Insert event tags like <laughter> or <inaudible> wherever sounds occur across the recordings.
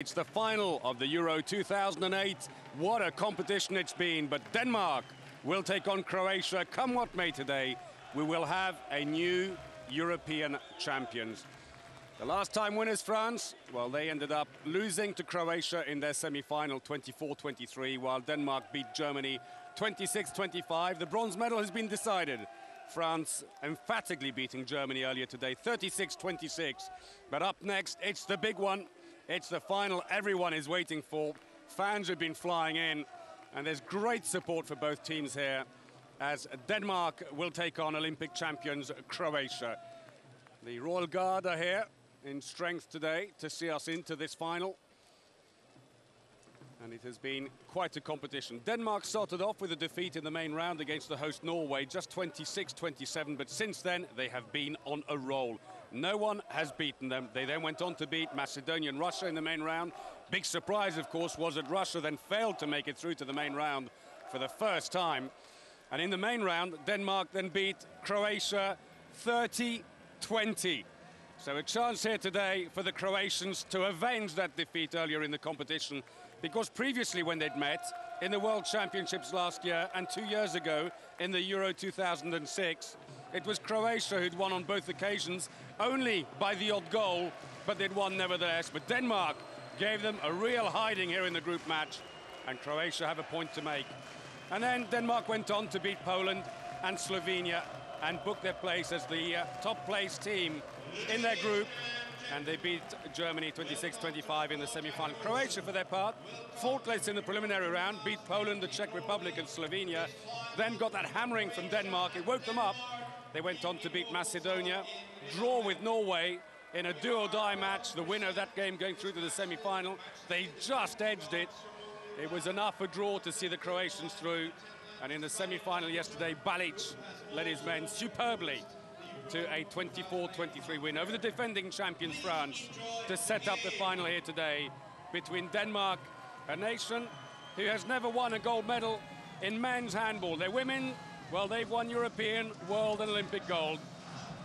It's the final of the Euro 2008. What a competition it's been, but Denmark will take on Croatia. Come what may today, we will have a new European champions. The last time winners, France, well, they ended up losing to Croatia in their semi-final 24-23, while Denmark beat Germany 26-25. The bronze medal has been decided. France emphatically beating Germany earlier today, 36-26. But up next, it's the big one. It's the final everyone is waiting for. Fans have been flying in, and there's great support for both teams here as Denmark will take on Olympic champions Croatia. The Royal Guard are here in strength today to see us into this final. And it has been quite a competition. Denmark started off with a defeat in the main round against the host Norway, just 26-27, but since then they have been on a roll. No one has beaten them. They then went on to beat Macedonia and Russia in the main round. Big surprise, of course, was that Russia then failed to make it through to the main round for the first time. And in the main round, Denmark then beat Croatia 30-20. So a chance here today for the Croatians to avenge that defeat earlier in the competition because previously when they'd met in the World Championships last year and two years ago in the Euro 2006, it was Croatia who'd won on both occasions, only by the odd goal, but they'd won nevertheless. But Denmark gave them a real hiding here in the group match, and Croatia have a point to make. And then Denmark went on to beat Poland and Slovenia and book their place as the uh, top place team in their group. And they beat Germany 26-25 in the semi-final. Croatia, for their part, faultless in the preliminary round, beat Poland, the Czech Republic and Slovenia. Then got that hammering from Denmark. It woke them up. They went on to beat Macedonia, draw with Norway in a do-or-die match. The winner of that game going through to the semi-final. They just edged it. It was enough a draw to see the Croatians through. And in the semi-final yesterday, Balic led his men superbly to a 24-23 win over the defending champions France to set up the final here today between Denmark, a nation who has never won a gold medal in men's handball. Their women, well, they've won European, world and Olympic gold.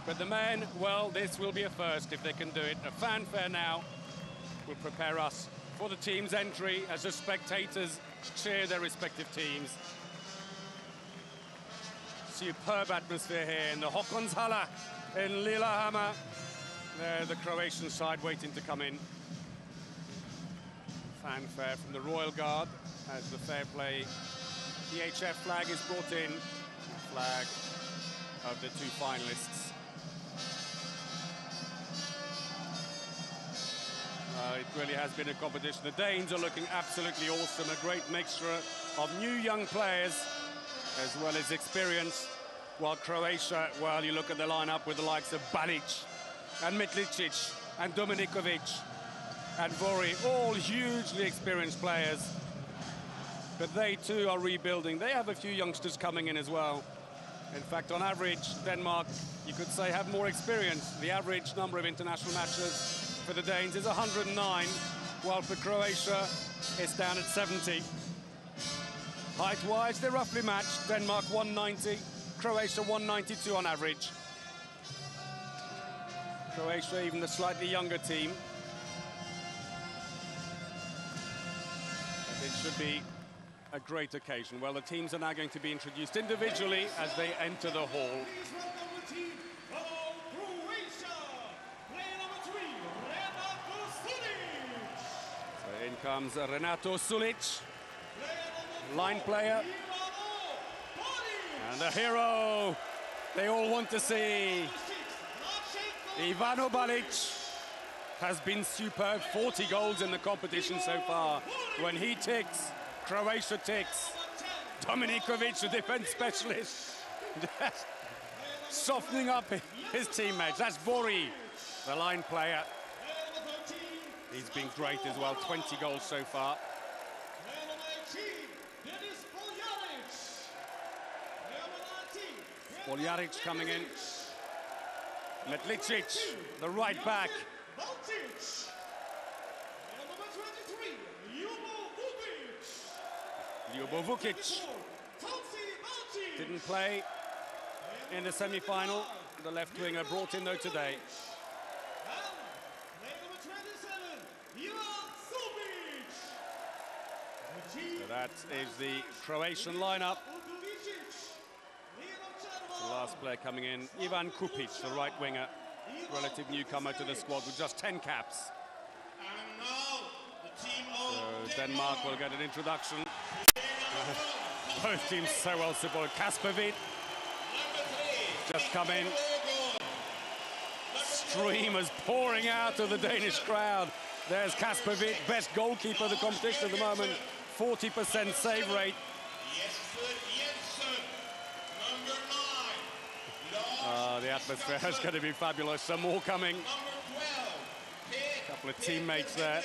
But the men, well, this will be a first if they can do it. A fanfare now will prepare us for the team's entry as the spectators cheer their respective teams superb atmosphere here in the Håkonshala in Lillehammer. There, the Croatian side waiting to come in. Fanfare from the Royal Guard as the fair play EHF flag is brought in. Flag of the two finalists. Uh, it really has been a competition. The Danes are looking absolutely awesome. A great mixture of new young players as well as experience. While Croatia, well, you look at the lineup with the likes of Balic and Metlicic and Dominikovic and Vori, all hugely experienced players. But they too are rebuilding. They have a few youngsters coming in as well. In fact, on average, Denmark, you could say, have more experience. The average number of international matches for the Danes is 109, while for Croatia, it's down at 70. Height-wise, they're roughly matched. Denmark 190, Croatia 192 on average. Croatia, even the slightly younger team. It should be a great occasion. Well, the teams are now going to be introduced individually as they enter the hall. So in comes Renato Sulic line player. And the hero they all want to see. Ivano Balic has been superb, 40 goals in the competition so far. When he ticks, Croatia ticks. Dominikovic, the defense specialist, softening up his teammates. That's Vori, the line player. He's been great as well, 20 goals so far. Spoljaric coming in. Metlicic, the right back. Ljubo Vukic didn't play in the semi-final. The left winger brought in though today. So that is the Croatian lineup. The last player coming in, Ivan Cupic, the right winger, relative newcomer to the squad with just 10 caps. So Denmark will get an introduction. Both teams so well supported. Kasper Hvidt just come in. Streamers pouring out of the Danish crowd. There's Kasper Hvidt, best goalkeeper of the competition at the moment. 40% save rate. Uh, the atmosphere is going to be fabulous. Some more coming. A couple of teammates there.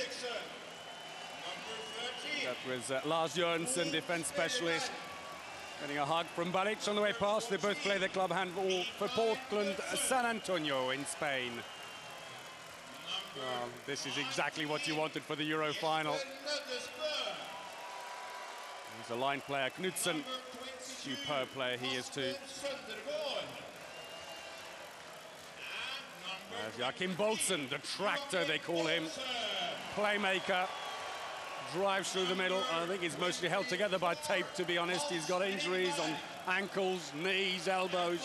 That was uh, Lars Jørgensen, defense specialist. Getting a hug from Balic on the way past. They both play the club handball for Portland San Antonio in Spain. Well, this is exactly what you wanted for the Euro final. He's a line player, Knudsen. Superb player he is too. There's Joachim Boldsen, the tractor they call him. Playmaker, drives through the middle. I think he's mostly held together by tape, to be honest. He's got injuries on ankles, knees, elbows.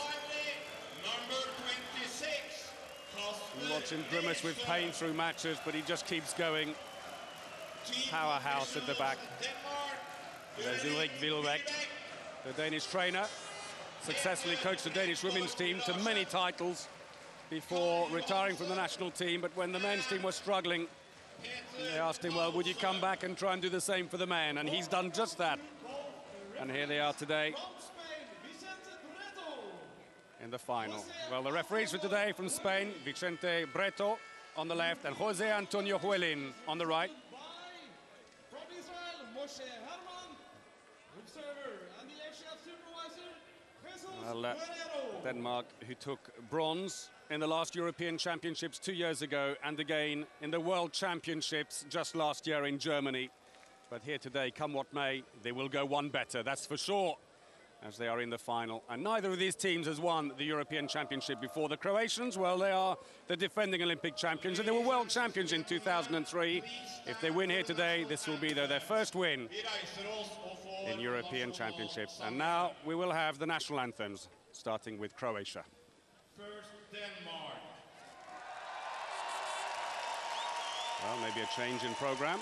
You watch him grimace with pain through matches, but he just keeps going. Powerhouse at the back. There's Wilbek, the Danish trainer. Successfully coached the Danish women's team to many titles before retiring from the national team. But when the men's team was struggling, they asked him, well, would you come back and try and do the same for the man? And he's done just that. And here they are today in the final. Well, the referees for today from Spain, Vicente Breto on the left and Jose Antonio Huelin on the right. Well, uh, Denmark, who took bronze in the last European Championships two years ago and again in the World Championships just last year in Germany. But here today, come what may, they will go one better, that's for sure, as they are in the final. And neither of these teams has won the European Championship before. The Croatians, well, they are the defending Olympic champions, and they were world champions in 2003. If they win here today, this will be their, their first win in European Championships. And now we will have the national anthems, starting with Croatia. First, Denmark. Well, maybe a change in program.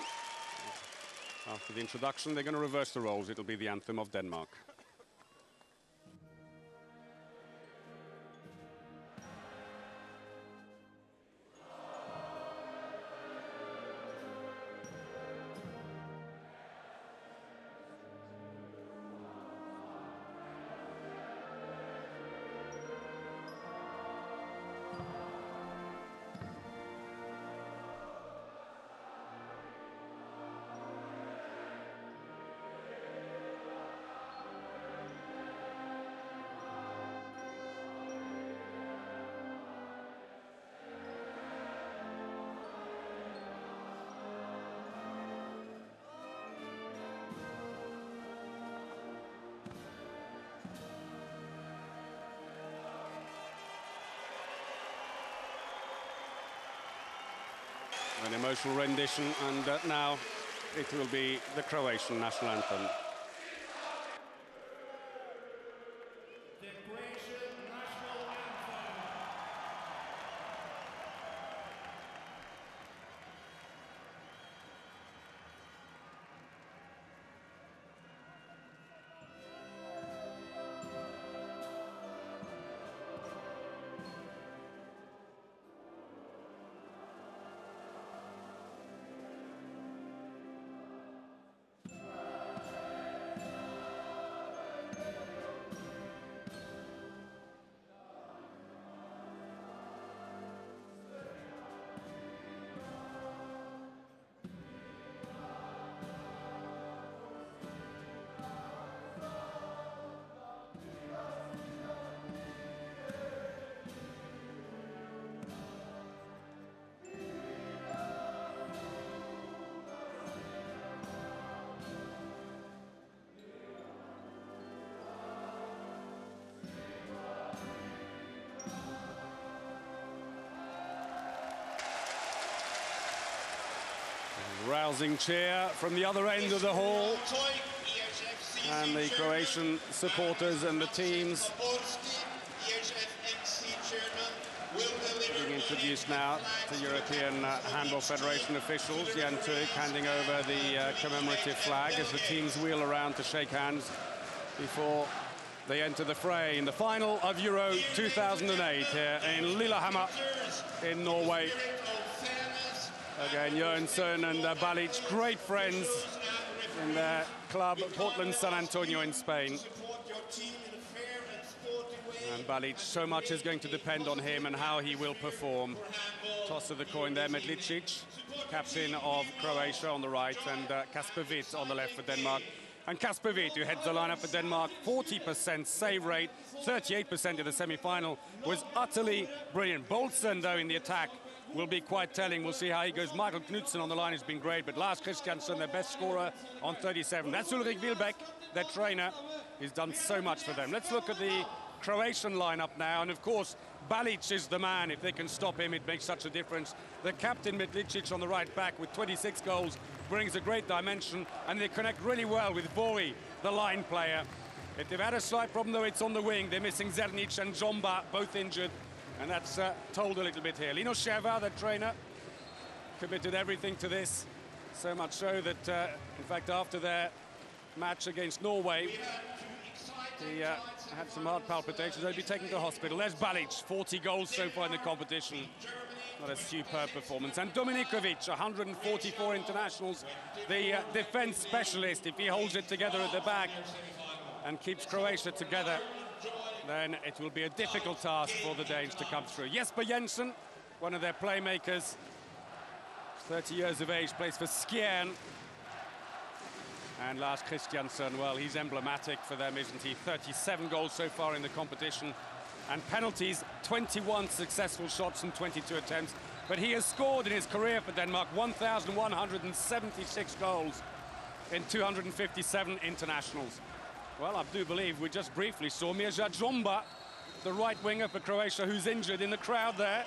After the introduction, they're going to reverse the roles. It'll be the anthem of Denmark. Rendition, and uh, now it will be the Croatian national anthem. Rousing cheer from the other end of the hall. And the Croatian supporters and the teams being introduced now to European uh, Handball Federation officials. Jan Turk handing over the uh, commemorative flag as the teams wheel around to shake hands before they enter the fray in the final of Euro 2008 here in Lillehammer in Norway. Again, Jørgensen and uh, Balic, great friends in their club, Portland San Antonio in Spain. And Balic, so much is going to depend on him and how he will perform. Toss of the coin there, Metlicic, captain of Croatia on the right, and uh, Kasper Hvidt on the left for Denmark. And Kasper Hvidt, who heads the lineup for Denmark, 40% save rate, 38% in the semi-final, was utterly brilliant. Boldsen, though, in the attack, will be quite telling. We'll see how he goes. Michael Knudsen on the line has been great, but Lars Christiansen, their best scorer on 37. That's Ulrik Wilbek, their trainer. He's done so much for them. Let's look at the Croatian lineup now, and of course, Balic is the man. If they can stop him, it makes such a difference. The captain, Metlicic, on the right back with 26 goals, brings a great dimension, and they connect really well with Vori, the line player. If they've had a slight problem, though, it's on the wing. They're missing Zrnic and Dzomba, both injured. And that's uh, told a little bit here. Lino Cervar, the trainer, committed everything to this. So much so that, uh, in fact, after their match against Norway, he uh, had some heart palpitations. They'll be taken to hospital. There's Balic, 40 goals so far in the competition. What a superb performance. And Dominikovic, 144 internationals, the uh, defense specialist. If he holds it together at the back and keeps Croatia together, then it will be a difficult task for the Danes to come through. Jesper Jensen, one of their playmakers, 30 years of age, plays for Skjern. And Lars Christiansen, well, he's emblematic for them, isn't he? 37 goals so far in the competition. And penalties, 21 successful shots and 22 attempts. But he has scored in his career for Denmark 1,176 goals in 257 internationals. Well, I do believe we just briefly saw Mirza Dzomba, the right winger for Croatia, who's injured in the crowd there,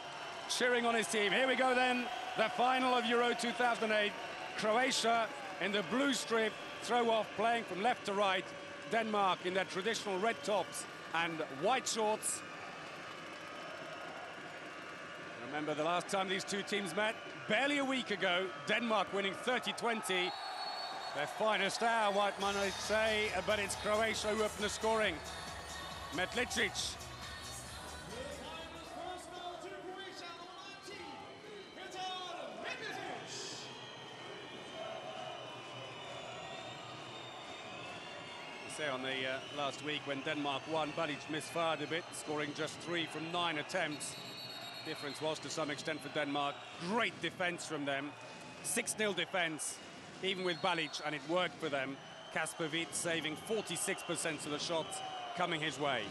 cheering on his team. Here we go then, the final of Euro 2008. Croatia in the blue strip, throw off, playing from left to right. Denmark in their traditional red tops and white shorts. Remember the last time these two teams met? Barely a week ago, Denmark winning 30-20. Their finest hour, White man, I'd say, but it's Croatia who opened the scoring. Metlicic. Say on the uh, last week when Denmark won, Balic misfired a bit, scoring just three from nine attempts. Difference was to some extent for Denmark. Great defense from them. 6-0 defense even with Balic, and it worked for them. Kasper Hvidt saving 46% of the shots coming his way.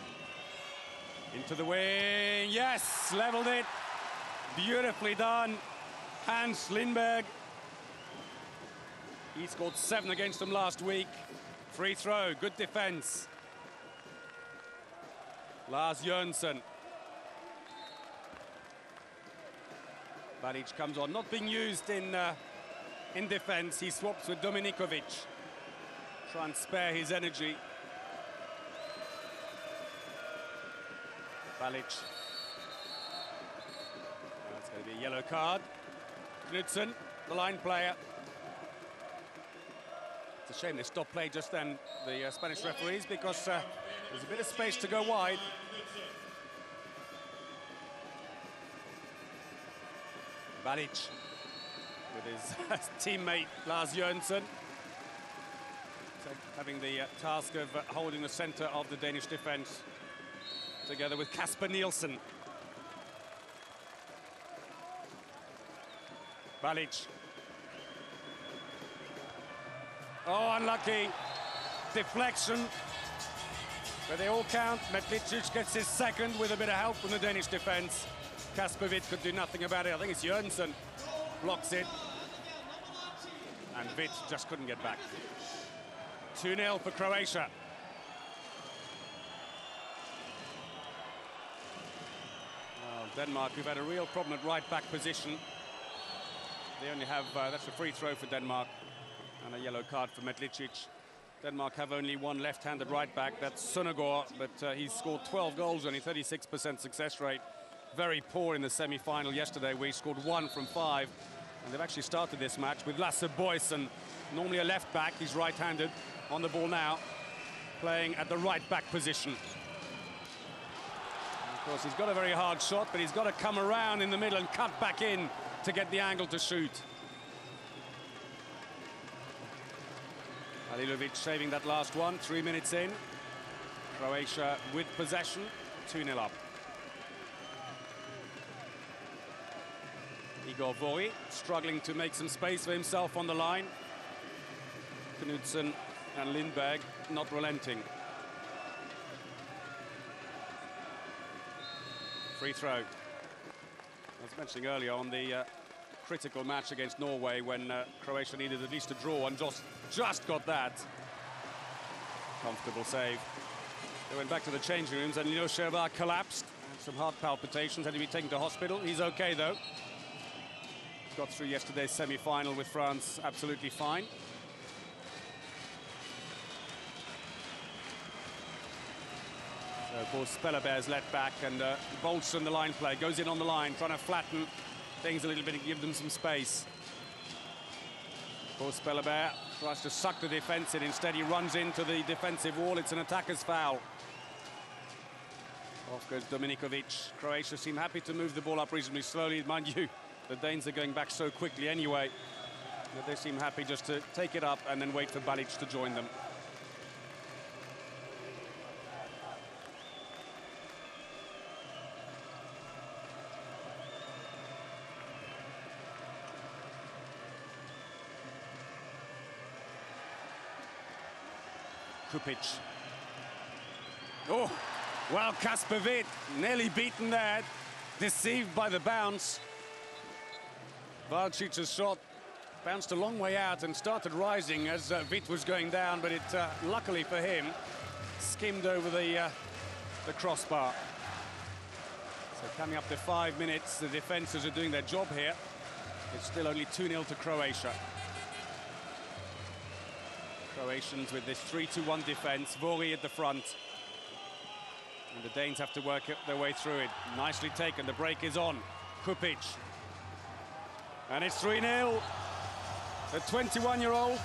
Into the wing, yes, leveled it. Beautifully done. Hans Lindberg. He scored seven against them last week. Free throw, good defense. Lars Jørgensen. Balic comes on, not being used in uh, in defense. He swaps with Dominikovic. Try and spare his energy. Balic. That's going to be a yellow card. Knudsen, the line player. It's a shame they stopped play just then, the uh, Spanish referees, because uh, there's a bit of space to go wide. Balic with <laughs> his teammate Lars Jørgensen. having the uh, task of uh, holding the centre of the Danish defence together with Kasper Nielsen. Balic. Oh, unlucky. Deflection. But they all count. Medlicic gets his second with a bit of help from the Danish defence. Kasper could do nothing about it. I think it's Jørgensen blocks it. And Hvidt just couldn't get back. 2-0 for Croatia. Well, Denmark, who've had a real problem at right-back position. they only have, uh, that's a free throw for Denmark and a yellow card for Metlicic. Denmark have only one left-handed right back, that's Søndergaard, but uh, he's scored 12 goals, only 36% success rate. Very poor in the semi-final yesterday, where he scored one from five. And they've actually started this match with Lasse Boesen, normally a left back, he's right-handed, on the ball now, playing at the right back position. Of course, he's got a very hard shot, but he's got to come around in the middle and cut back in to get the angle to shoot. Alilovic saving that last one, three minutes in. Croatia with possession, 2-0 up. Igor Vori struggling to make some space for himself on the line. Knudsen and Lindberg not relenting. Free throw. I was mentioning earlier on the uh, critical match against Norway when uh, Croatia needed at least a draw and just, just got that. Comfortable save. They went back to the changing rooms and Lino Cervar collapsed. Some heart palpitations, had to be taken to hospital. He's okay though. Got through yesterday's semi-final with France absolutely fine. So Bo Spellerberg's let back and uh, Boldsen, the line play, goes in on the line, trying to flatten things a little bit and give them some space. Bo Spellerberg tries to suck the defense in. Instead, he runs into the defensive wall. It's an attacker's foul. Off goes Dominikovic. Croatia seem happy to move the ball up reasonably slowly. <laughs> Mind you, the Danes are going back so quickly anyway that they seem happy just to take it up and then wait for Balic to join them. Krupic. Oh, well, Kasper Hvidt nearly beaten there, deceived by the bounce. Valcic's shot bounced a long way out and started rising as uh, was going down, but it, uh, luckily for him, skimmed over the, uh, the crossbar. So coming up to five minutes, the defenses are doing their job here. It's still only 2-0 to Croatia. Croatians with this 3-2-1 defense, Vori at the front. And the Danes have to work their way through it. Nicely taken, the break is on. Krupic. And it's 3-0. The 21-year-old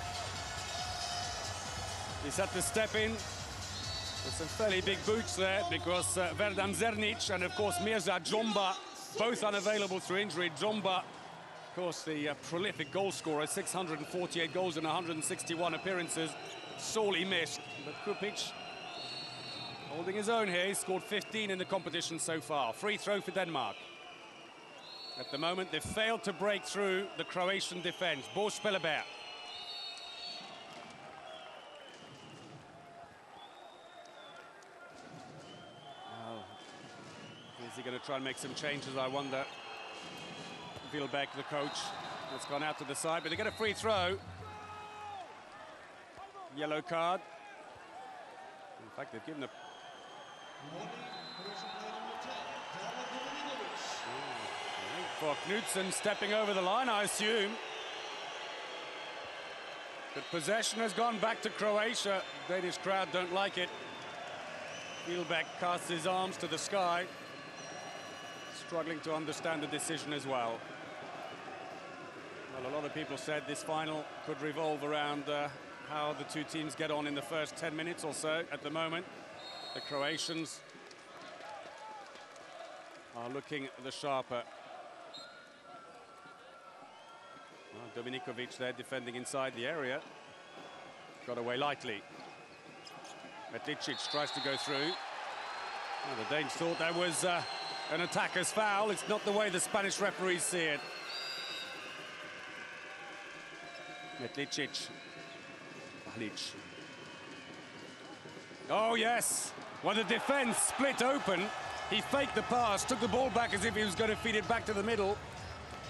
He's had to step in with some fairly big boots there because uh, Vedran Zrnic and, of course, Mirza Dzomba, both unavailable through injury. Dzomba of course, the uh, prolific goal scorer, 648 goals in 161 appearances, sorely missed. But Krupic holding his own here. He's scored 15 in the competition so far. Free throw for Denmark. At the moment, they've failed to break through the Croatian defense. Bo Spellerberg. is he going to try and make some changes, I wonder? Wilbek, the coach, has gone out to the side, but they get a free throw. Yellow card. In fact, they've given a... For Knudsen stepping over the line, I assume. But possession has gone back to Croatia. Danish crowd don't like it. Wilbek casts his arms to the sky. Struggling to understand the decision as well. Well, a lot of people said this final could revolve around uh, how the two teams get on in the first 10 minutes or so. At the moment, the Croatians are looking the sharper. Well, Dominikovic there defending inside the area. Got away lightly. Metlicic tries to go through. Well, the Danes thought that was uh, an attacker's foul. It's not the way the Spanish referees see it. Metlicic. Balic. Oh, yes. When the defense split open, he faked the pass, took the ball back as if he was going to feed it back to the middle.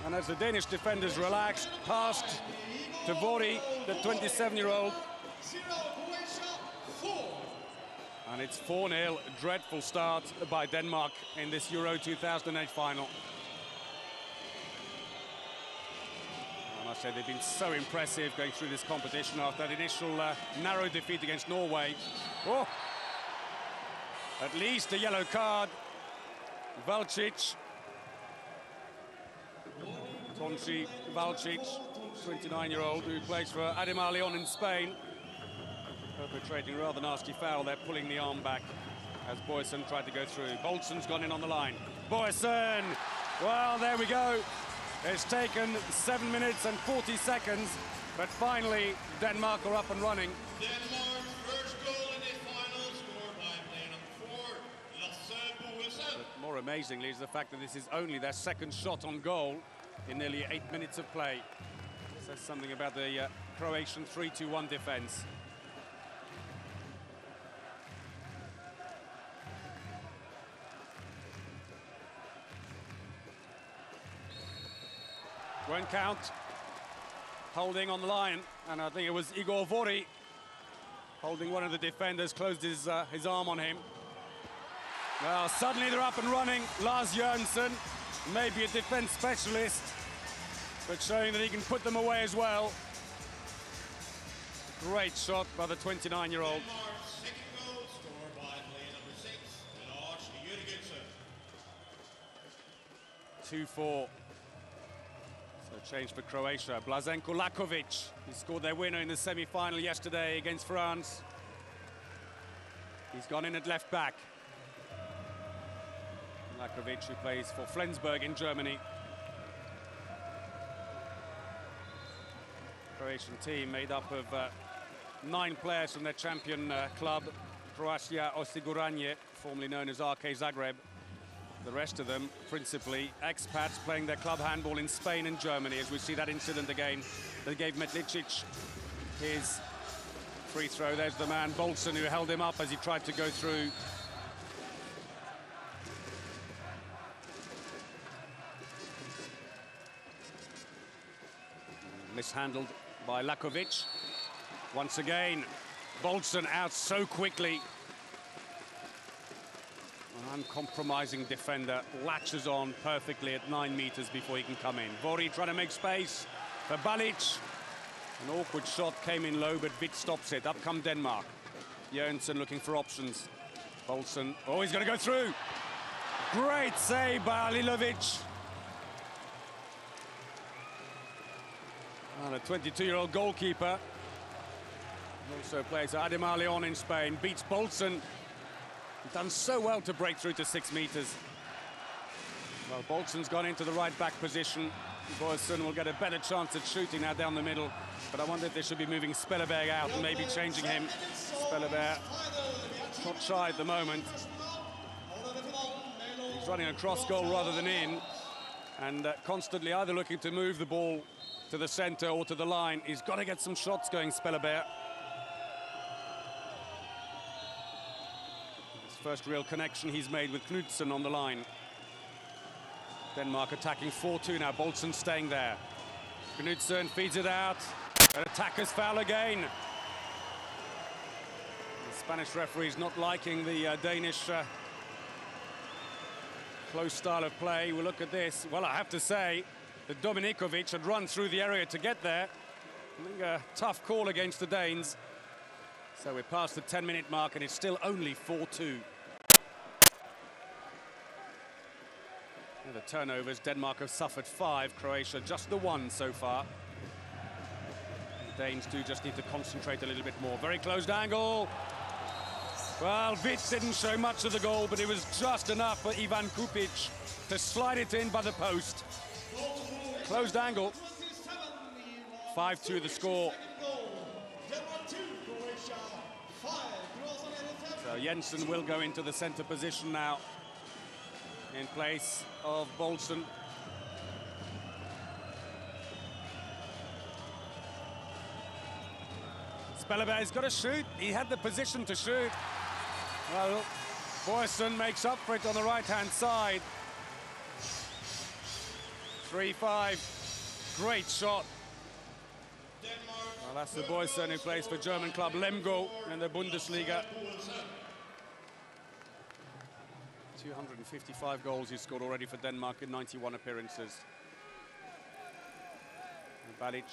And as the Danish defenders relaxed, passed to Vori, the 27-year-old. And it's 4-0, dreadful start by Denmark in this Euro 2008 final. And I say they've been so impressive going through this competition after that initial uh, narrow defeat against Norway. Oh, at least a yellow card. Valcic. Tonci Valcic, 29-year-old who plays for Ademar Leon in Spain. Perpetrating a rather nasty foul there, pulling the arm back as Boesen tried to go through. Boldsen's gone in on the line. Boesen! Well, there we go. It's taken 7 minutes and 40 seconds, but finally Denmark are up and running. Denmark first goal in the final scored by number four, Lasse Boesen. But more amazingly is the fact that this is only their second shot on goal in nearly eight minutes of play. Says something about the uh, Croatian 3-2-1 defence. Won't count. Holding on the line, and I think it was Igor Vori holding one of the defenders, closed his, uh, his arm on him. Well, suddenly they're up and running. Lars Jørgensen, maybe a defense specialist, but showing that he can put them away as well. Great shot by the 29-year-old. Denmark's second goal scored by player number six, Lars Jørgensen. 2-4. So change for Croatia. Blazenko Lackovic, he scored their winner in the semi-final yesterday against France. He's gone in at left back. Lackovic, who plays for Flensburg in Germany. Croatian team made up of uh, nine players from their champion uh, club, Croatia Osiguranje, formerly known as RK Zagreb. The rest of them, principally expats playing their club handball in Spain and Germany, as we see that incident again that gave Metlicic his free throw. There's the man, Boldsen, who held him up as he tried to go through. Mishandled by Lackovic. Once again, Boldsen out so quickly. An uncompromising defender latches on perfectly at nine meters before he can come in. Vori trying to make space for Balic. An awkward shot came in low, but Hvidt stops it. Up come Denmark. Jørgensen looking for options. Boldsen, oh, he's going to go through. Great save by Alilovic. And a 22-year-old goalkeeper. Also plays Ademar Leon in Spain. Beats Boldsen. Done so well to break through to six meters. Well, Boldsen's gone into the right back position. Boesen will get a better chance at shooting now down the middle. But I wonder if they should be moving Spellerberg out and maybe changing him. Spellerberg not shy at the moment. He's running across goal rather than in. And uh, constantly either looking to move the ball to the centre or to the line. He's got to get some shots going, Spellerberg. His first real connection he's made with Knudsen on the line. Denmark attacking 4-2 now. Boldsen staying there. Knudsen feeds it out. An attacker's foul again. The Spanish referee's not liking the uh, Danish uh, close style of play. We look at this. Well, I have to say that Dominikovic had run through the area to get there. I think a tough call against the Danes. So we're past the 10-minute mark and it's still only 4-2. The turnovers, Denmark have suffered five, Croatia just the one so far. The Danes do just need to concentrate a little bit more. Very closed angle. Well, Hvidt didn't show much of the goal, but it was just enough for Ivan Cupic to slide it in by the post. Closed angle. 5-2 the score. So Jensen will go into the centre position now in place of Boldsen. Spellerberg's got to shoot. He had the position to shoot. Well, Boesen makes up for it on the right-hand side. 3-5. Great shot. Well, that's the Boesen who plays for German club Lemgo in the Bundesliga. 255 goals he's scored already for Denmark in 91 appearances. Balic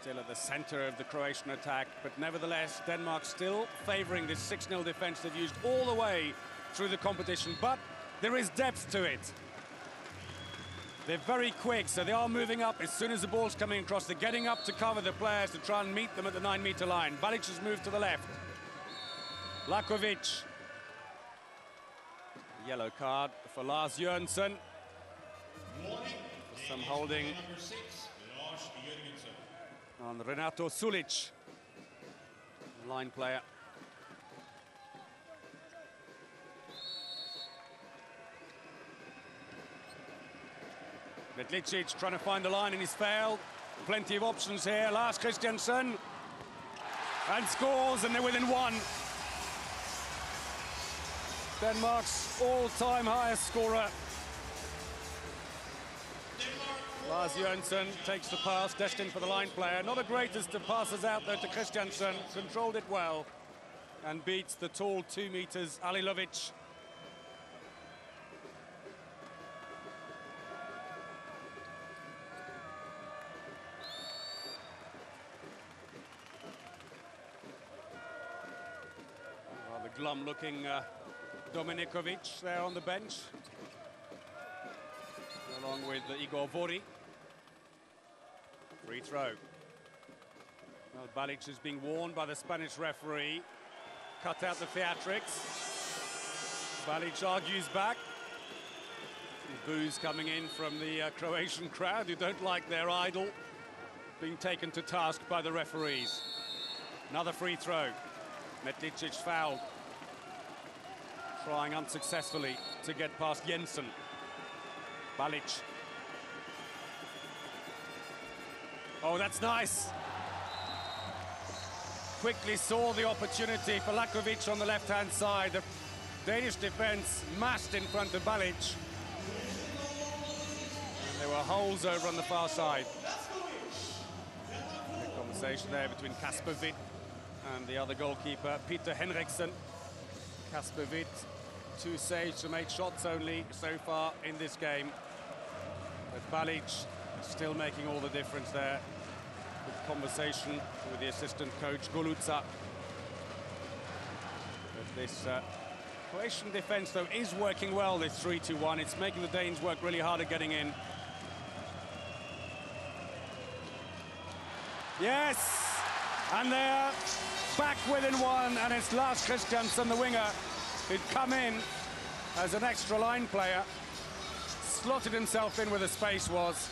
still at the center of the Croatian attack, but nevertheless, Denmark still favoring this 6-0 defense they've used all the way through the competition, but there is depth to it. They're very quick, so they are moving up as soon as the ball's coming across. They're getting up to cover the players to try and meet them at the nine-meter line. Balic has moved to the left. Lackovic. Yellow card for Lars Jørgensen. Some holding six, on Renato Sulic, line player. Metlicic trying to find the line and he's failed. Plenty of options here. Lars Christiansen. And scores, and they're within one. Denmark's all-time highest scorer. Lars Jørgensen takes the pass, destined for the line player. Not the greatest of passes out there to Christiansen. Controlled it well and beats the tall two meters Ali Alilovic. Rather glum-looking uh, Dominikovic there on the bench, along with Igor Vori. Free throw. Well, Balic is being warned by the Spanish referee. Cut out the theatrics. Balic argues back. Boos coming in from the uh, Croatian crowd who don't like their idol being taken to task by the referees. Another free throw. Metlicic fouled. Trying unsuccessfully to get past Jensen. Balic. Oh, that's nice. Quickly saw the opportunity for Lackovic on the left-hand side. The Danish defense massed in front of Balic. And there were holes over on the far side. Conversation there between Kasper Hvidt and the other goalkeeper, Peter Henriksen. Kasper Hvidt, two saves from eight shots only so far in this game. But Balic still making all the difference there. Good conversation with the assistant coach, Goluza. But this uh, Croatian defense, though, is working well, this 3-2-1. It's making the Danes work really hard at getting in. Yes! And they're back within one, and it's Lars Christiansen, the winger, who'd come in as an extra line player, slotted himself in where the space was,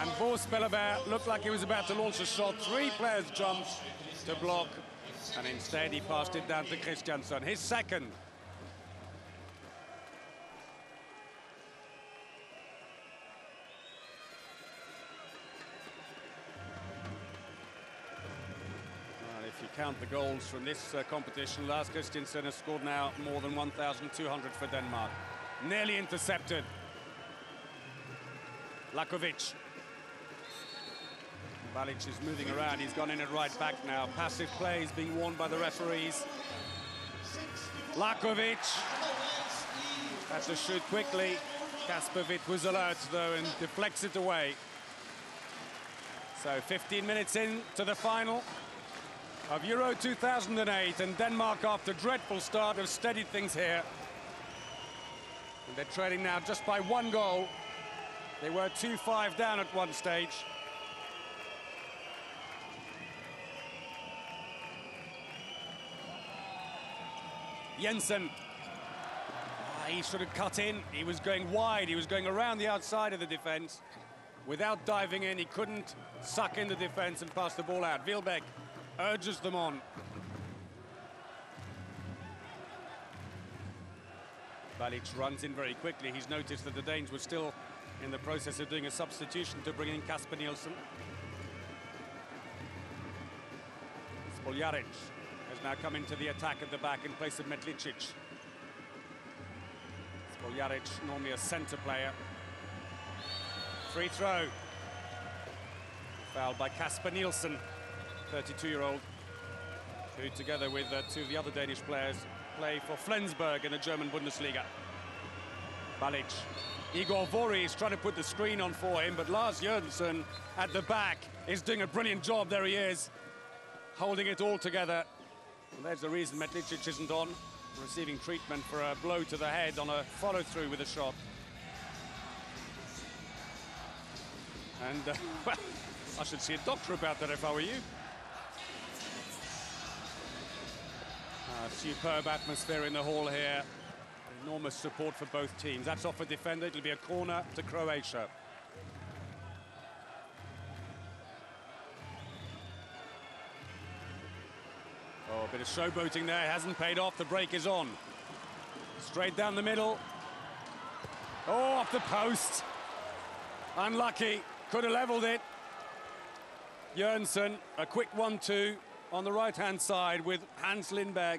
and Bo Spellerberg looked like he was about to launch a shot. Three players jumped to block, and instead he passed it down to Christiansen, his second. Count the goals from this uh, competition, Lars Christiansen has scored now more than 1,200 for Denmark. Nearly intercepted. Lackovic. Balic is moving around. He's gone in at right back now. Passive play is being warned by the referees. Lackovic had to shoot quickly. Kasper Hvidt was alert though and deflects it away. So 15 minutes in to the final of Euro 2008 and Denmark after dreadful start have steadied things here. And they're trailing now just by one goal. They were 2-5 down at one stage. Jensen. Ah, he should have cut in. He was going wide. He was going around the outside of the defense. Without diving in, he couldn't suck in the defense and pass the ball out. Wilbek urges them on. Balic runs in very quickly. He's noticed that the Danes were still in the process of doing a substitution to bring in Kasper Nielsen. Spoljaric has now come into the attack at the back in place of Metlicic. Spoljaric, normally a centre player. Free throw. Fouled by Kasper Nielsen, 32-year-old, who together with uh, two of the other Danish players play for Flensburg in the German Bundesliga. Balic. Igor Vori is trying to put the screen on for him, but Lars Jørgensen at the back is doing a brilliant job. There he is, holding it all together. And there's the reason Metlicic isn't on, receiving treatment for a blow to the head on a follow-through with a shot. And, uh, <laughs> well, I should see a doctor about that if I were you. Uh, superb atmosphere in the hall here. Enormous support for both teams. That's off a defender. It'll be a corner to Croatia. Oh, a bit of showboating there. Hasn't paid off. The break is on. Straight down the middle. Oh, off the post. Unlucky. Could have leveled it. Jørgensen, a quick one-two on the right-hand side with Hans Lindberg.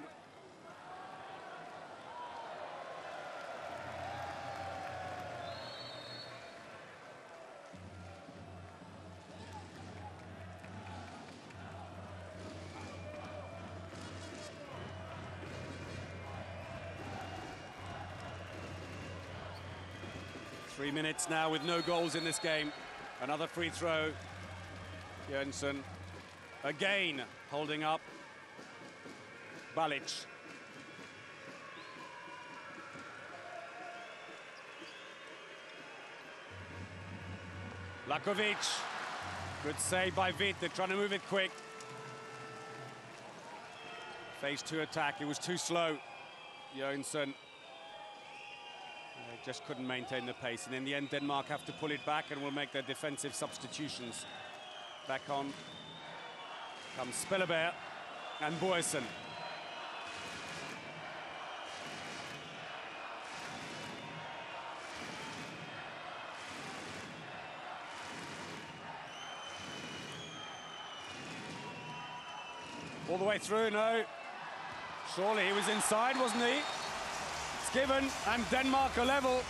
Three minutes now with no goals in this game. Another free throw. Jensen again holding up. Balic. Lackovic. Good save by Hvidt. They're trying to move it quick. Phase two attack. It was too slow. They just couldn't maintain the pace. And in the end, Denmark have to pull it back and will make their defensive substitutions. Back on comes Spellerberg and Boesen. All the way through, no. Surely he was inside, wasn't he? It's given, and Denmark are level.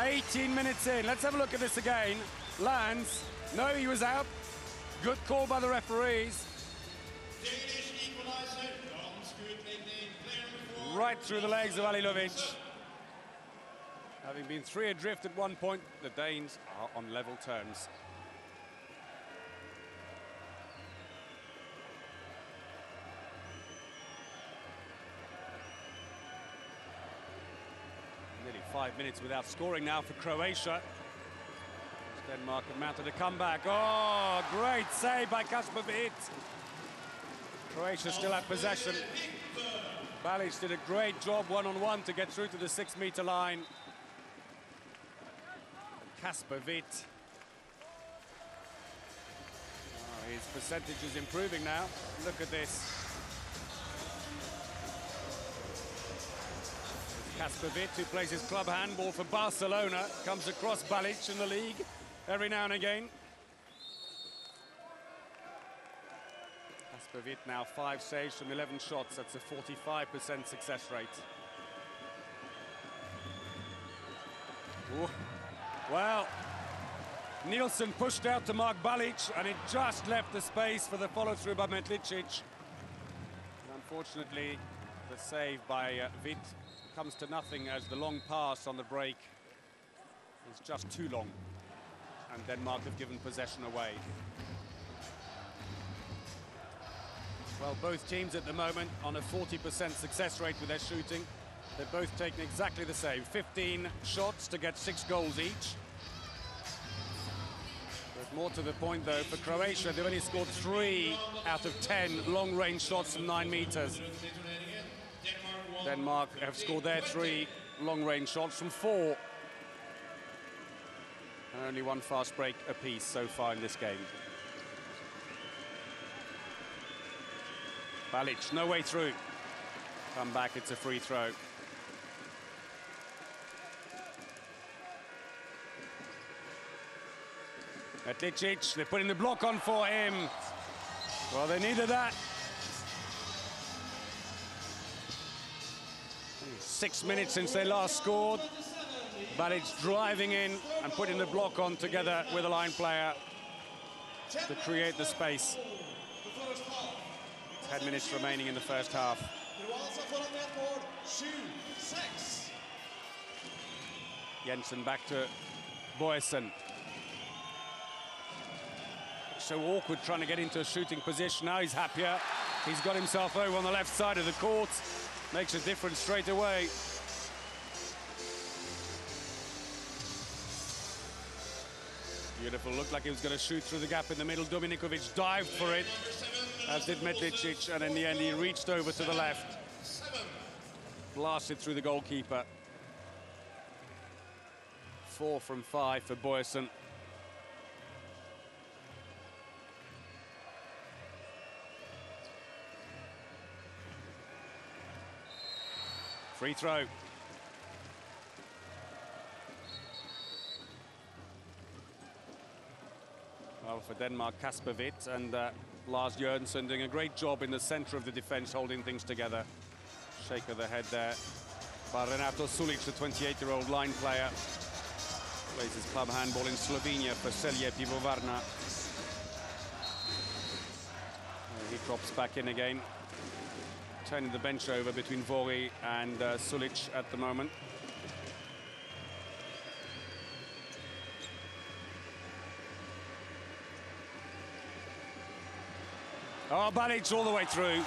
18 minutes in. Let's have a look at this again. Lands. No, he was out. Good call by the referees. Right through the legs of Ali Alilovic. Having been three adrift at one point, the Danes are on level terms. Nearly five minutes without scoring now for Croatia. Denmark have mounted a comeback. Oh, great save by Kasper Hvidt. Croatia still had possession. Balic did a great job one-on-one to get through to the six-meter line. Kasper Hvidt. Oh, his percentage is improving now. Look at this. Kasper Hvidt, who plays his club handball for Barcelona, comes across Balic in the league every now and again. Hvidt now five saves from 11 shots. That's a 45% success rate. Ooh. Well, Nielsen pushed out to Mark Balic, and it just left the space for the follow-through by Metlicic. Unfortunately, the save by uh, Hvidt comes to nothing as the long pass on the break is just too long. And Denmark have given possession away. Well, both teams at the moment on a 40% success rate with their shooting. They've both taken exactly the same. 15 shots to get six goals each. But more to the point, though, for Croatia, they've only scored three out of 10 long-range shots from nine meters. Denmark have scored their three long-range shots from four. And only one fast break apiece so far in this game. Balic, no way through. Come back, it's a free throw. Metlicic, they're putting the block on for him. Well, they needed that. Six minutes since they last scored. Balic driving in and putting the block on together with a line player to create the space. 10 minutes remaining in the first half. Jensen back to Boesen. So awkward trying to get into a shooting position. Now he's happier. He's got himself over on the left side of the court. Makes a difference straight away. Beautiful, looked like he was going to shoot through the gap in the middle. Dominikovic dived for it, as did Metlicic, and in the end he reached over to the left. Blasted through the goalkeeper. Four from five for Boesen. Free throw. Well, for Denmark, Kasper Hvidt and uh, Lars Jørgensen doing a great job in the center of the defense, holding things together. Shake of the head there by Renato Sulic, the 28-year-old line player. Plays his club handball in Slovenia for Celje Pivovarna. He drops back in again. Turning the bench over between Vori and uh, Sulic at the moment. Oh, Balic all the way through.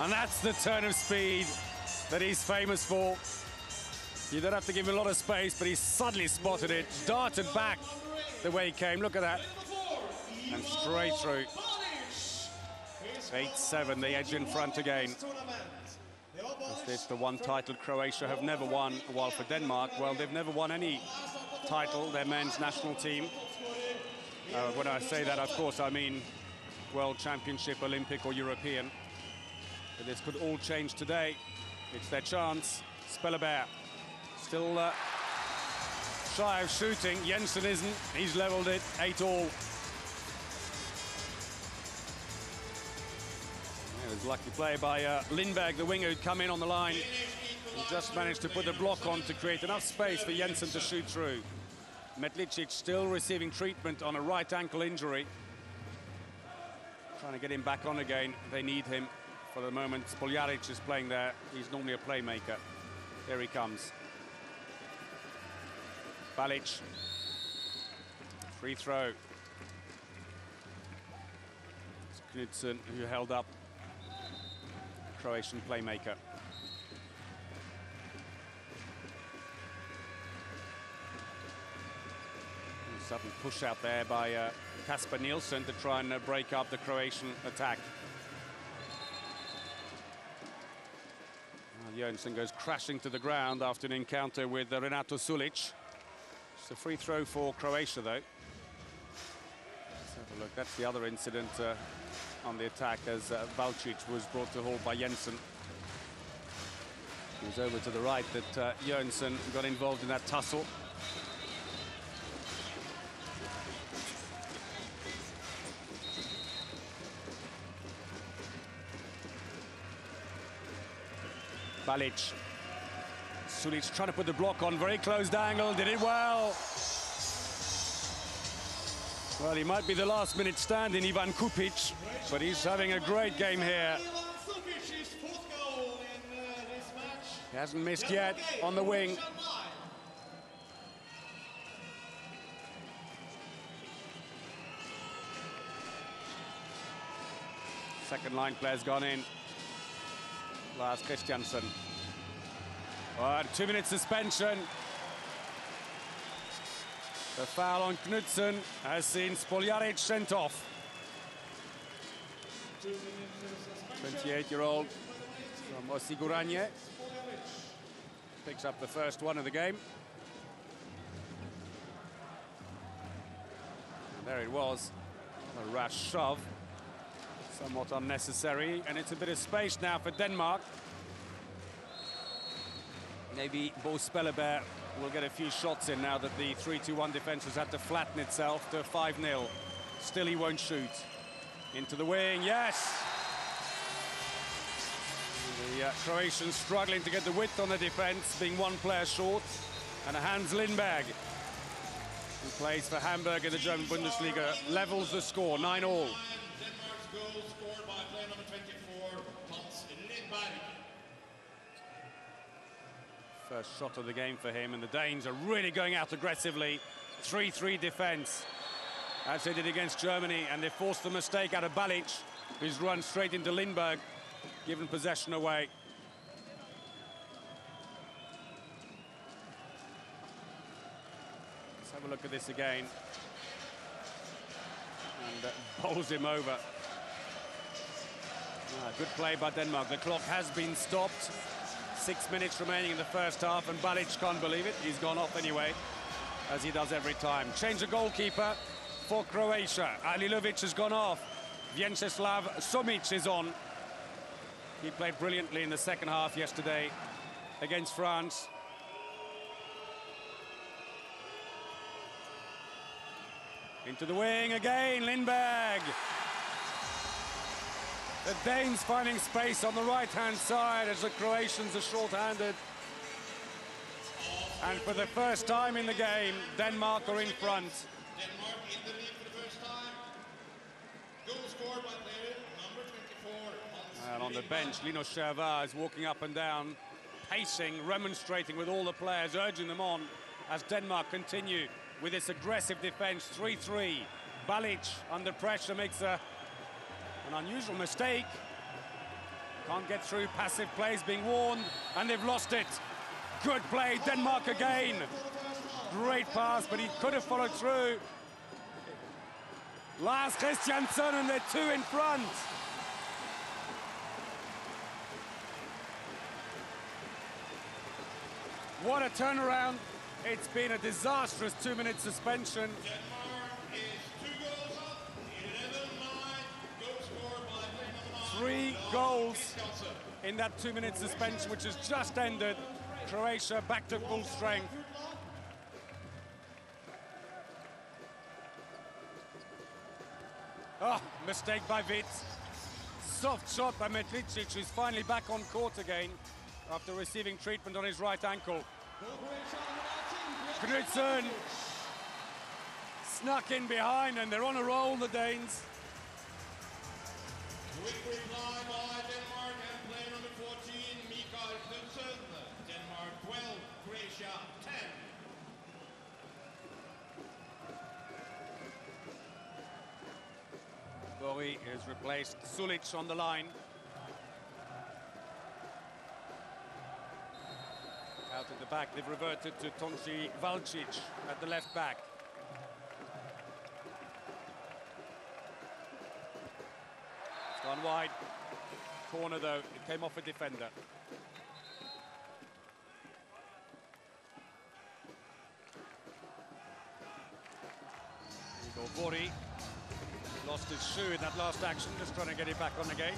And that's the turn of speed that he's famous for. You don't have to give him a lot of space, but he suddenly spotted it, darted back the way he came. Look at that. And straight through. 8-7, the edge in front again. Is this the one title Croatia have never won? While for Denmark, well, they've never won any title, their men's national team. Uh, when I say that, of course, I mean World Championship, Olympic or European. But this could all change today. It's their chance. Spellerberg still uh, shy of shooting. Jensen isn't. He's leveled it. Eight all. Yeah, it was lucky play by uh, Lindberg, the winger who'd come in on the line. He just managed to put the block on to create enough space for Jensen to shoot through. Metlicic still receiving treatment on a right ankle injury. Trying to get him back on again. They need him for the moment. Spoljaric is playing there. He's normally a playmaker. Here he comes. Balic. Free throw. Knudsen who held up Croatian playmaker. Sudden push out there by uh, Kasper Nielsen to try and uh, break up the Croatian attack. Uh, Jørgensen goes crashing to the ground after an encounter with uh, Renato Sulic. It's a free throw for Croatia, though. Let's have a look. That's the other incident uh, on the attack as uh, Valcic was brought to halt by Jensen. It was over to the right that uh, Jørgensen got involved in that tussle. Balic. Sulic trying to put the block on, very closed angle, did it well. Well, he might be the last minute stand in Ivan Cupic, but he's having a great game here. He hasn't missed yet on the wing. Second line player's gone in. Lars Christiansen. Oh, two minute suspension. The foul on Knudsen has seen Spoljaric sent off. 28-year-old from Osiguranje. Picks up the first one of the game. And there it was. A rash shove. Somewhat unnecessary. And it's a bit of space now for Denmark. Maybe Bo Spellerberg will get a few shots in now that the 3-2-1 defense has had to flatten itself to 5-0. Still he won't shoot. Into the wing, yes! The uh, Croatians struggling to get the width on the defense, being one player short. And Hans Lindberg, who plays for Hamburg in the German Bundesliga, levels the score, 9 all. Goal scored by player number 24, Hans Lindberg. First shot of the game for him, and the Danes are really going out aggressively. 3-3 defense, as they did against Germany, and they forced the mistake out of Balic, who's run straight into Lindberg, given possession away. Let's have a look at this again. And uh, bowls him over. Ah, good play by Denmark. The clock has been stopped. Six minutes remaining in the first half, and Balic can't believe it. He's gone off anyway, as he does every time. Change of goalkeeper for Croatia. Alilovic has gone off. Vjenceslav Somic is on. He played brilliantly in the second half yesterday against France. Into the wing again, Lindberg. The Danes finding space on the right-hand side as the Croatians are short-handed. And for the first time in the game, Denmark are in front. Denmark in the lead for the first time. Goal scored by player number 24. And on the bench, Lino Cervar is walking up and down, pacing, remonstrating with all the players, urging them on as Denmark continue with its aggressive defense. 3-3. Balic under pressure makes a, an unusual mistake. Can't get through passive plays being warned, and they've lost it. Good play, Denmark again. Great pass, but he could have followed through. Lars Christiansen, and they're two in front. What a turnaround. It's been a disastrous two-minute suspension. Goals in that two-minute suspension, which has just ended. Croatia back to full strength. Oh, mistake by Hvidt. Soft shot by Metlicic, who's finally back on court again after receiving treatment on his right ankle. Knudsen snuck in behind, and they're on a roll, the Danes. Quick reply by Denmark and player number 14, Mikael Knudsen. Denmark 12, Croatia 10. Vori has replaced Sulic on the line. Out at the back, they've reverted to Tonci Valcic at the left back. Gone wide. Corner though, it came off a defender. Igor Vori lost his shoe in that last action, just trying to get it back on again.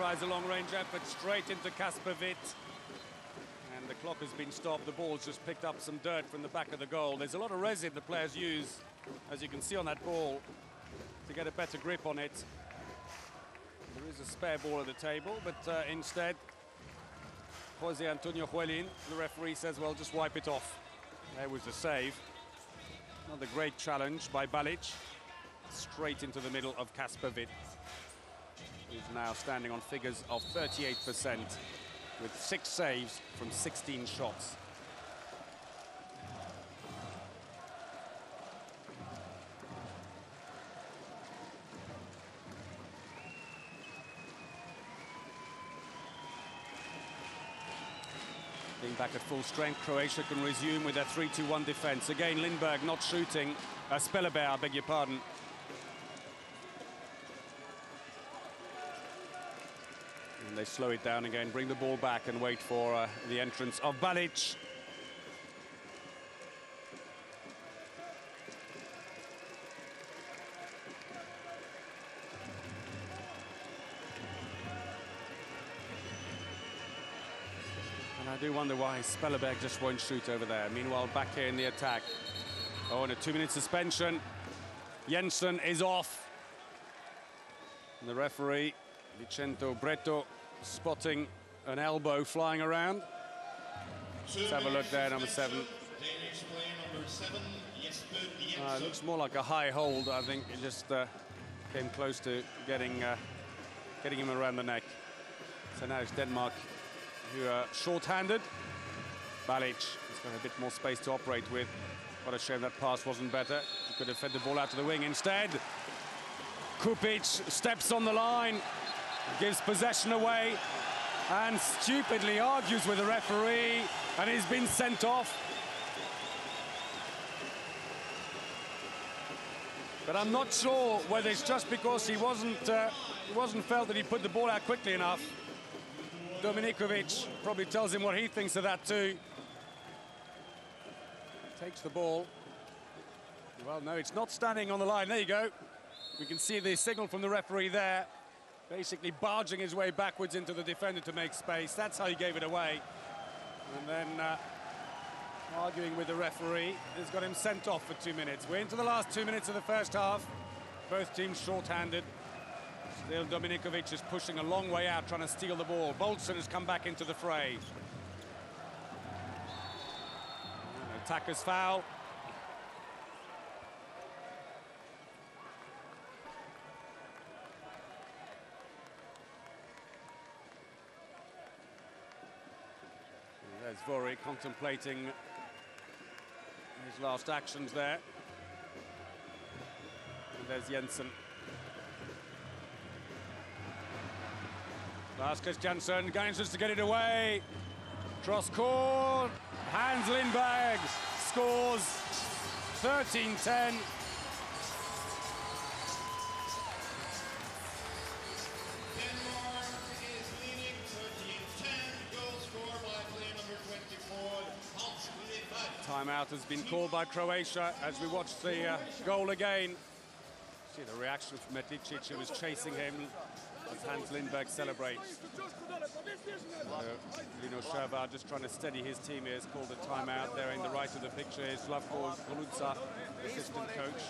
Tries a long-range effort straight into Kasper Hvidt. And the clock has been stopped. The ball's just picked up some dirt from the back of the goal. There's a lot of resin the players use, as you can see on that ball, to get a better grip on it. There is a spare ball at the table, but uh, instead, Jose Antonio Huelin, the referee says, well, just wipe it off. There was the save. Another great challenge by Balic. Straight into the middle of Kasper Hvidt who's now standing on figures of 38% with six saves from 16 shots. Being back at full strength, Croatia can resume with their 3-2-1 defense. Again, Lindberg not shooting. Uh, Spellerberg, I beg your pardon. They slow it down again, bring the ball back and wait for uh, the entrance of Balic. And I do wonder why Spellerberg just won't shoot over there. Meanwhile, back here in the attack. Oh, and a two-minute suspension. Jensen is off. And the referee, Vicento Bretto, spotting an elbow flying around. Let's have a look there, number seven. Uh, looks more like a high hold. I think it just uh, came close to getting uh, getting him around the neck. So now it's Denmark who are short-handed. Balic has got a bit more space to operate with. What a shame that pass wasn't better. He could have fed the ball out to the wing instead. Cupic steps on the line, gives possession away, and stupidly argues with the referee, and he's been sent off. But I'm not sure whether it's just because he wasn't uh, wasn't felt that he put the ball out quickly enough. Dominikovic probably tells him what he thinks of that too. Takes the ball. Well, no, it's not standing on the line. There you go. We can see the signal from the referee there. Basically barging his way backwards into the defender to make space. That's how he gave it away. And then uh, arguing with the referee has got him sent off for two minutes. We're into the last two minutes of the first half. Both teams short-handed. Still Dominikovic is pushing a long way out, trying to steal the ball. Boldsen has come back into the fray. Attacker's foul. Contemplating his last actions there. And there's Jensen. Lars Christiansen, Gaines to get it away. Cross court. Hans Lindberg scores 13-10. Timeout has been called by Croatia as we watch the uh, goal again. See the reaction from Metlicic, who was chasing him as Hans Lindberg celebrates. Uh, Lino Cervar just trying to steady his team here. Is called a timeout. There in the right of the picture is Slavko Goluza, assistant coach,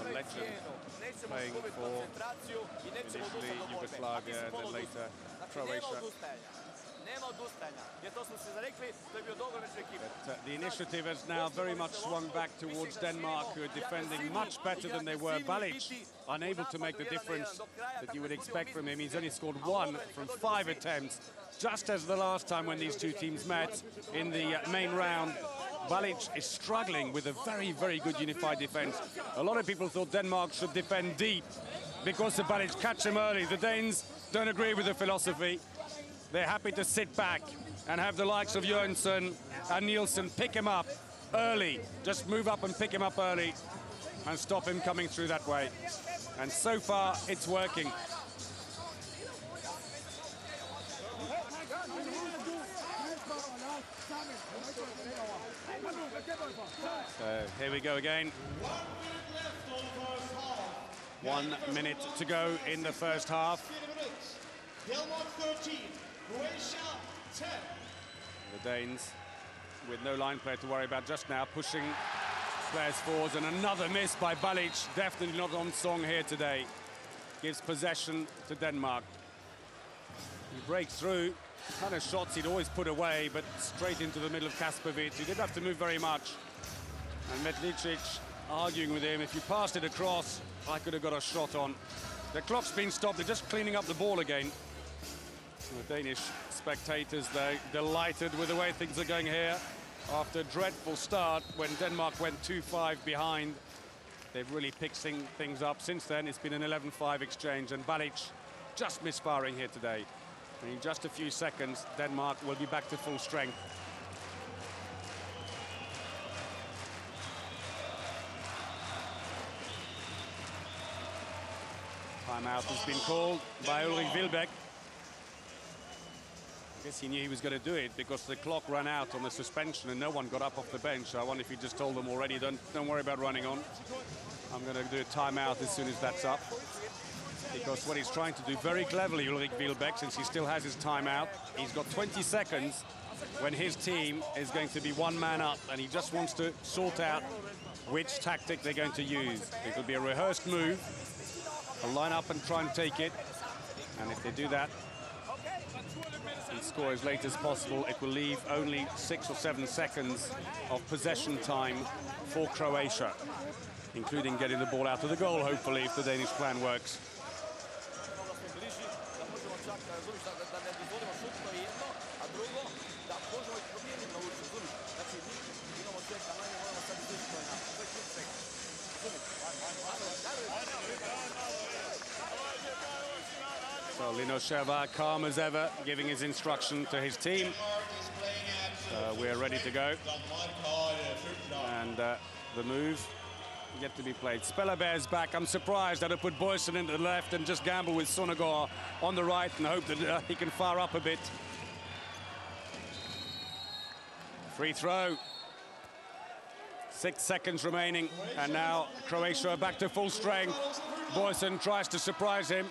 a legend, playing for initially Yugoslavia and then later Croatia. Nema odustajanja, jer to smo se zarekli, to je bio dogovor među ekipom. But uh, the initiative has now very much swung back towards Denmark, who are defending much better than they were. Balic, unable to make the difference that you would expect from him. He's only scored one from five attempts, just as the last time when these two teams met in the uh, main round. Balic is struggling with a very, very good unified defense. A lot of people thought Denmark should defend deep because of Balic catch him early. The Danes don't agree with the philosophy. They're happy to sit back and have the likes of Jørgensen and Nielsen pick him up early. Just move up and pick him up early and stop him coming through that way. And so far, it's working. So here we go again. One minute to go in the first half. Denmark 13, Croatia 10. The Danes with no line player to worry about just now, pushing players forwards, and another miss by Balic, definitely not on song here today. Gives possession to Denmark. He breaks through, kind of shots he'd always put away, but straight into the middle of Kasper Hvidt. He didn't have to move very much. And Metlicic arguing with him, if you passed it across, I could have got a shot on. The clock's been stopped, they're just cleaning up the ball again. The Danish spectators, they're delighted with the way things are going here. After a dreadful start, when Denmark went 2-5 behind, they've really picked things up. Since then, it's been an 11-5 exchange, and Balic just misfiring here today. And in just a few seconds, Denmark will be back to full strength. Timeout has been called by Ulrik Wilbek. Guess he knew he was going to do it because the clock ran out on the suspension and no one got up off the bench. So I wonder if he just told them already, don't, don't worry about running on. I'm going to do a timeout as soon as that's up. Because what he's trying to do very cleverly, Ulrik Wilbek, since he still has his timeout, he's got 20 seconds when his team is going to be one man up and he just wants to sort out which tactic they're going to use. It will be a rehearsed move. They'll line up and try and take it. And if they do that score as late as possible, it will leave only six or seven seconds of possession time for Croatia, including getting the ball out of the goal, hopefully, if the Danish plan works. So Lino calm as ever, giving his instruction to his team. Uh, we're ready to go. And uh, the move yet to be played. Spellerberg's back. I'm surprised that I put Boesen into the left and just gamble with Søndergaard on the right and hope that uh, he can fire up a bit. Free throw. Six seconds remaining, and now Croatia back to full strength. Boesen tries to surprise him.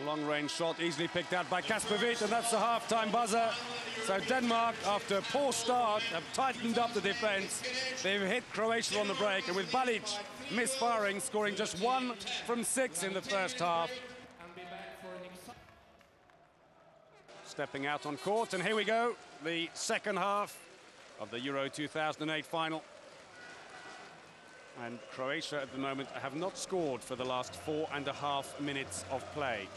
Long range shot easily picked out by Kasper Hvidt, and that's the half-time buzzer. So Denmark, after a poor start, have tightened up the defense. They've hit Croatia on the break, and with Balic misfiring, scoring just one from six in the first half. Stepping out on court, and here we go, the second half of the Euro 2008 final. And Croatia at the moment have not scored for the last four and a half minutes of play.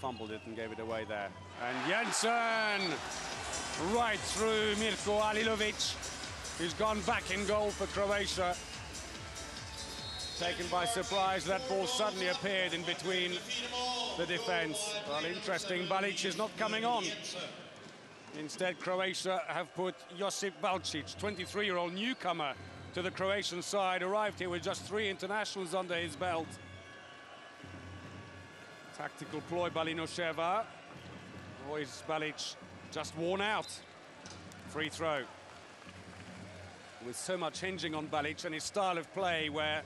Fumbled it and gave it away there. And Jensen right through Mirko Alilovic, who's gone back in goal for Croatia. Taken by surprise, that ball suddenly appeared in between the defense. Well, interesting, Balic is not coming on. Instead, Croatia have put Josip Valcic, 23-year-old newcomer to the Croatian side, arrived here with just three internationals under his belt. Tactical ploy by Lino Cervar. Or is Balic just worn out? Free throw. With so much hinging on Balic and his style of play where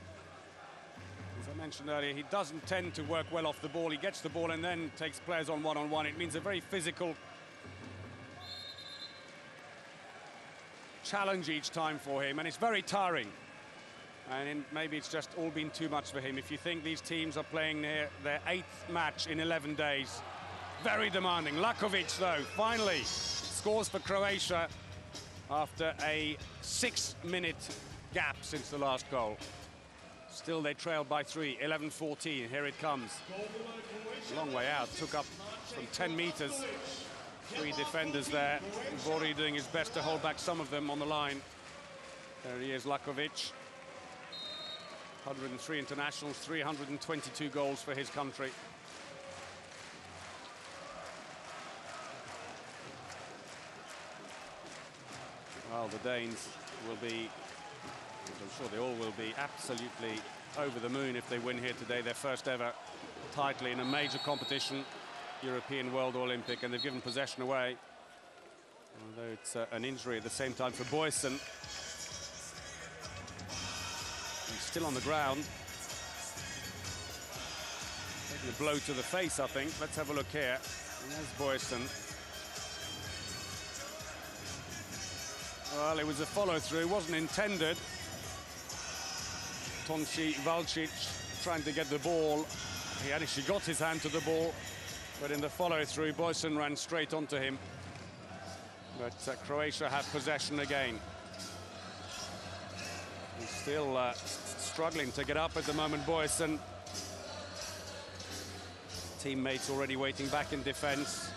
as I mentioned earlier, he doesn't tend to work well off the ball. He gets the ball and then takes players on one-on-one. -on -one. It means a very physical challenge each time for him, and it's very tiring. And maybe it's just all been too much for him. If you think these teams are playing their, their eighth match in 11 days, very demanding. Lackovic, though, finally scores for Croatia after a six-minute gap since the last goal. Still, they trail by three, 11-14. Here it comes. Long way out, took up from 10 meters. Three defenders there. Vori doing his best to hold back some of them on the line. There he is, Lackovic. 103 internationals, 322 goals for his country. Well, the Danes will be I'm sure they all will be absolutely over the moon if they win here today, their first ever title in a major competition, European, World, Olympic, and they've given possession away. Although it's uh, an injury at the same time for Boesen. He's still on the ground. Taking a blow to the face, I think. Let's have a look here. There's Boesen. Well, it was a follow-through, wasn't intended. Tonci Valcic trying to get the ball. He actually got his hand to the ball, but in the follow-through, Boesen ran straight onto him. But uh, Croatia have possession again. Still uh, struggling to get up at the moment, Boyce, and Teammates already waiting back in defense.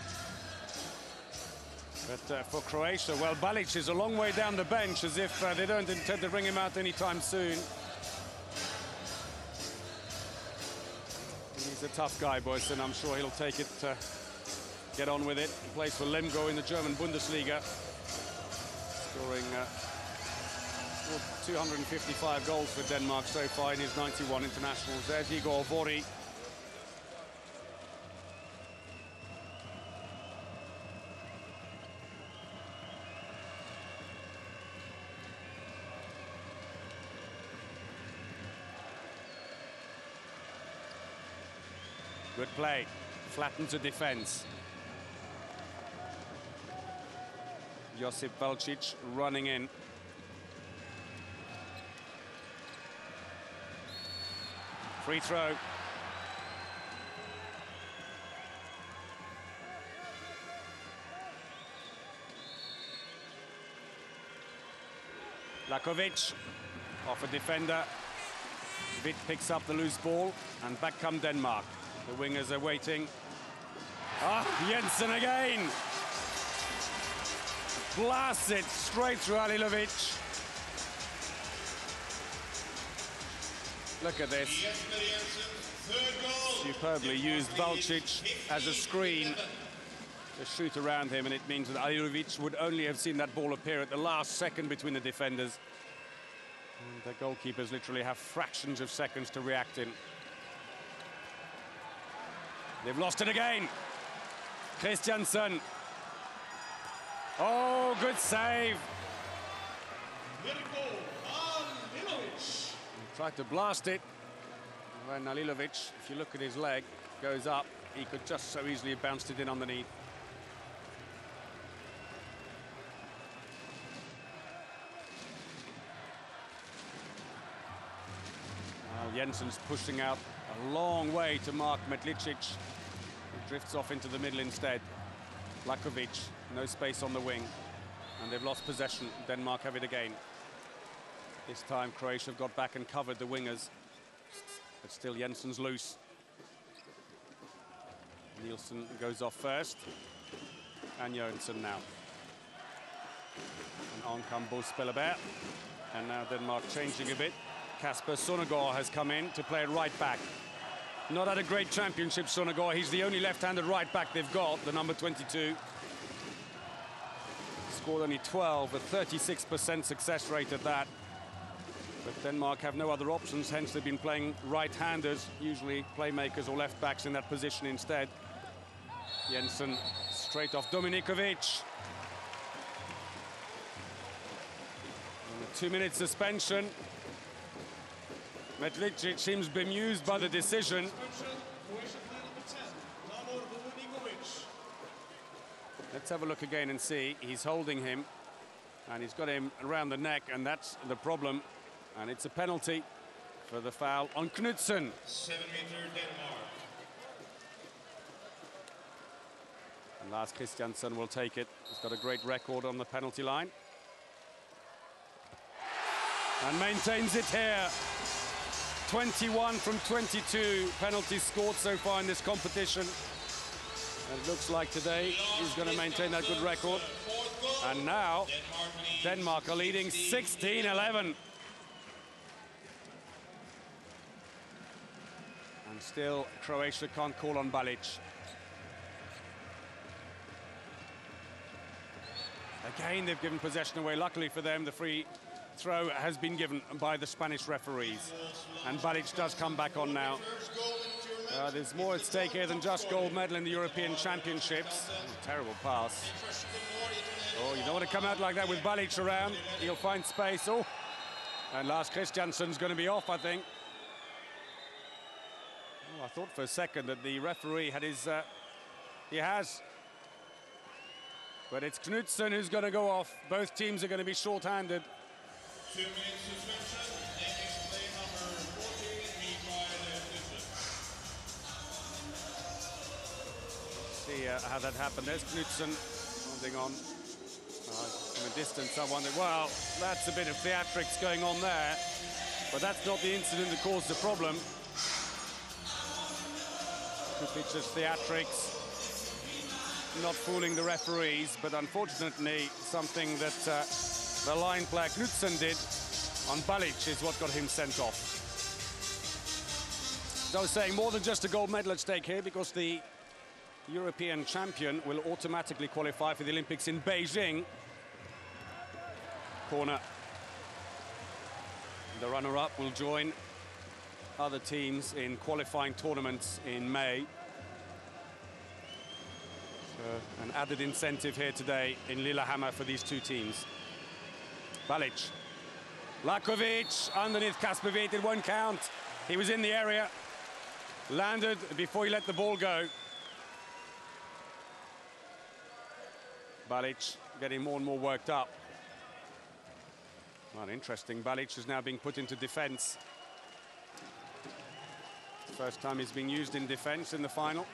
But uh, for Croatia, well, Balic is a long way down the bench, as if uh, they don't intend to bring him out anytime soon. He's a tough guy, Boesen. I'm sure he'll take it, uh, get on with it. He plays for Lemgo in the German Bundesliga, scoring 255 goals for Denmark so far in his 91 internationals. There's Igor Vori. Good play. flattened the defence. Josip Valcic running in. Free throw. Lackovic off a defender. Hvidt picks up the loose ball and back come Denmark. The wingers are waiting. Ah, Jensen again. Blasts it straight through Alilovic. Look at this. Superbly used Valcic as a screen to shoot around him, and it means that Alilovic would only have seen that ball appear at the last second between the defenders. And the goalkeepers literally have fractions of seconds to react in. They've lost it again. Christiansen. Oh, good save. Tried to blast it. When Alilovic, if you look at his leg, goes up, he could just so easily have bounced it in underneath. Well, Jensen's pushing out a long way to mark Metlicic, who drifts off into the middle instead. Lackovic, no space on the wing, and they've lost possession. Denmark have it again. This time Croatia have got back and covered the wingers. But still Jensen's loose. Nielsen goes off first. And Jørgensen now. And on come Bo Spellerberg. And now Denmark changing a bit. Kasper Søndergaard has come in to play right back. Not had a great championship, Søndergaard. He's the only left-handed right back they've got, the number 22. Scored only 12, a 36% success rate at that. But Denmark have no other options, hence they've been playing right-handers, usually playmakers or left-backs in that position instead. Jensen straight off Dominikovic. Two-minute suspension. Metlicic seems bemused by the decision. Suspension. Croatia player number 10. Davor Dominikovic. Let's have a look again and see. He's holding him, and he's got him around the neck, and that's the problem. And it's a penalty for the foul on Knudsen. Seven meter Denmark. And Lars Christiansen will take it. He's got a great record on the penalty line. And maintains it here. 21 from 22 penalties scored so far in this competition. And it looks like today he's going to maintain that good record. And now Denmark are leading 16-11. And still Croatia can't call on Balic. Again, they've given possession away. Luckily for them, the free throw has been given by the Spanish referees. And Balic does come back on now. Uh, there's more at stake here than just gold medal in the European Championships. Terrible pass. Oh, you don't want to come out like that with Balic around. He'll find space. Oh, and Lars Christiansen's going to be off, I think. Oh, I thought for a second that the referee had his... Uh, he has. But it's Knudsen who's going to go off. Both teams are going to be short-handed. Two minutes suspension. Danish player number 14, Mikael Knudsen. See uh, how that happened. There's Knudsen holding on. Uh, from a distance, I wondered, well, that's a bit of theatrics going on there. But that's not the incident that caused the problem. Cupic's theatrics not fooling the referees, but unfortunately something that uh, the line player Knudsen did on Balic is what got him sent off. As I was saying, more than just a gold medal at stake here because the European champion will automatically qualify for the Olympics in Beijing. Corner. The runner-up will join other teams in qualifying tournaments in May. So an added incentive here today in Lillehammer for these two teams. Balic. Lackovic underneath Kasper Hvidt. It won't count. He was in the area. Landed before he let the ball go. Balic getting more and more worked up. Well, interesting. Balic is now being put into defence. First time he's been used in defence in the final.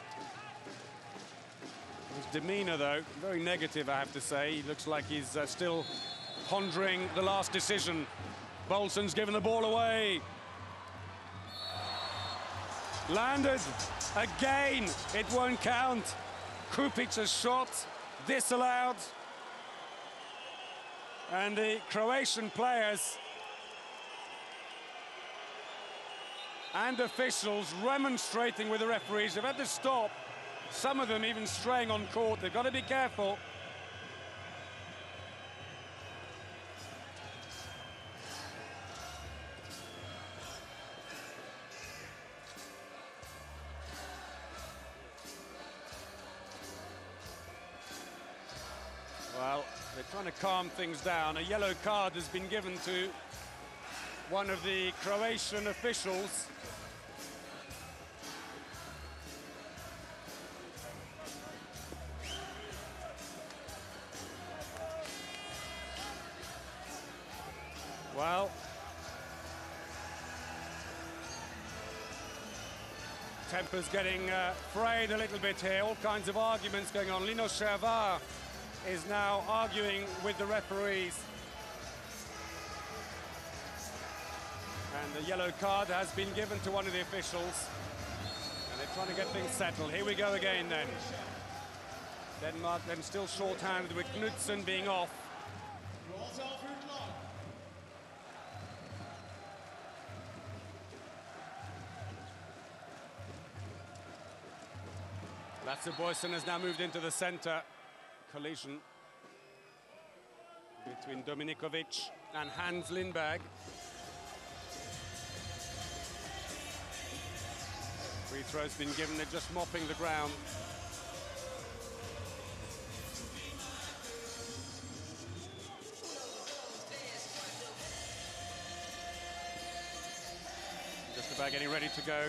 His demeanour, though, very negative, I have to say. He looks like he's uh, still pondering the last decision. Boldsen's given the ball away. Landed again. It won't count. Cupic's a shot disallowed. And the Croatian players and officials remonstrating with the referees. They've had to stop. Some of them even straying on court. They've got to be careful. Well, they're trying to calm things down. A yellow card has been given to one of the Croatian officials. Well, temper's getting uh, frayed a little bit here. All kinds of arguments going on. Lino Cervar is now arguing with the referees. Yellow card has been given to one of the officials. And they're trying to get things settled. Here we go again then. Denmark then still short-handed with Knudsen being off. Lasse Boesen has now moved into the centre. Collision between Dominikovic and Hans Lindberg. Free throw's been given, they're just mopping the ground. Just about getting ready to go.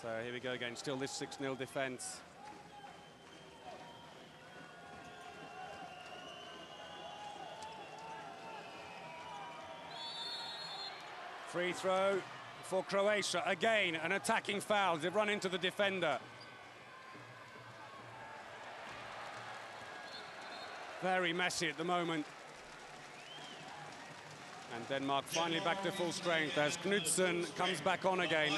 So here we go again, still this 6-0 defence. Free throw for Croatia. Again, an attacking foul. They've run into the defender. Very messy at the moment. And Denmark finally back to full strength as Knudsen comes back on again.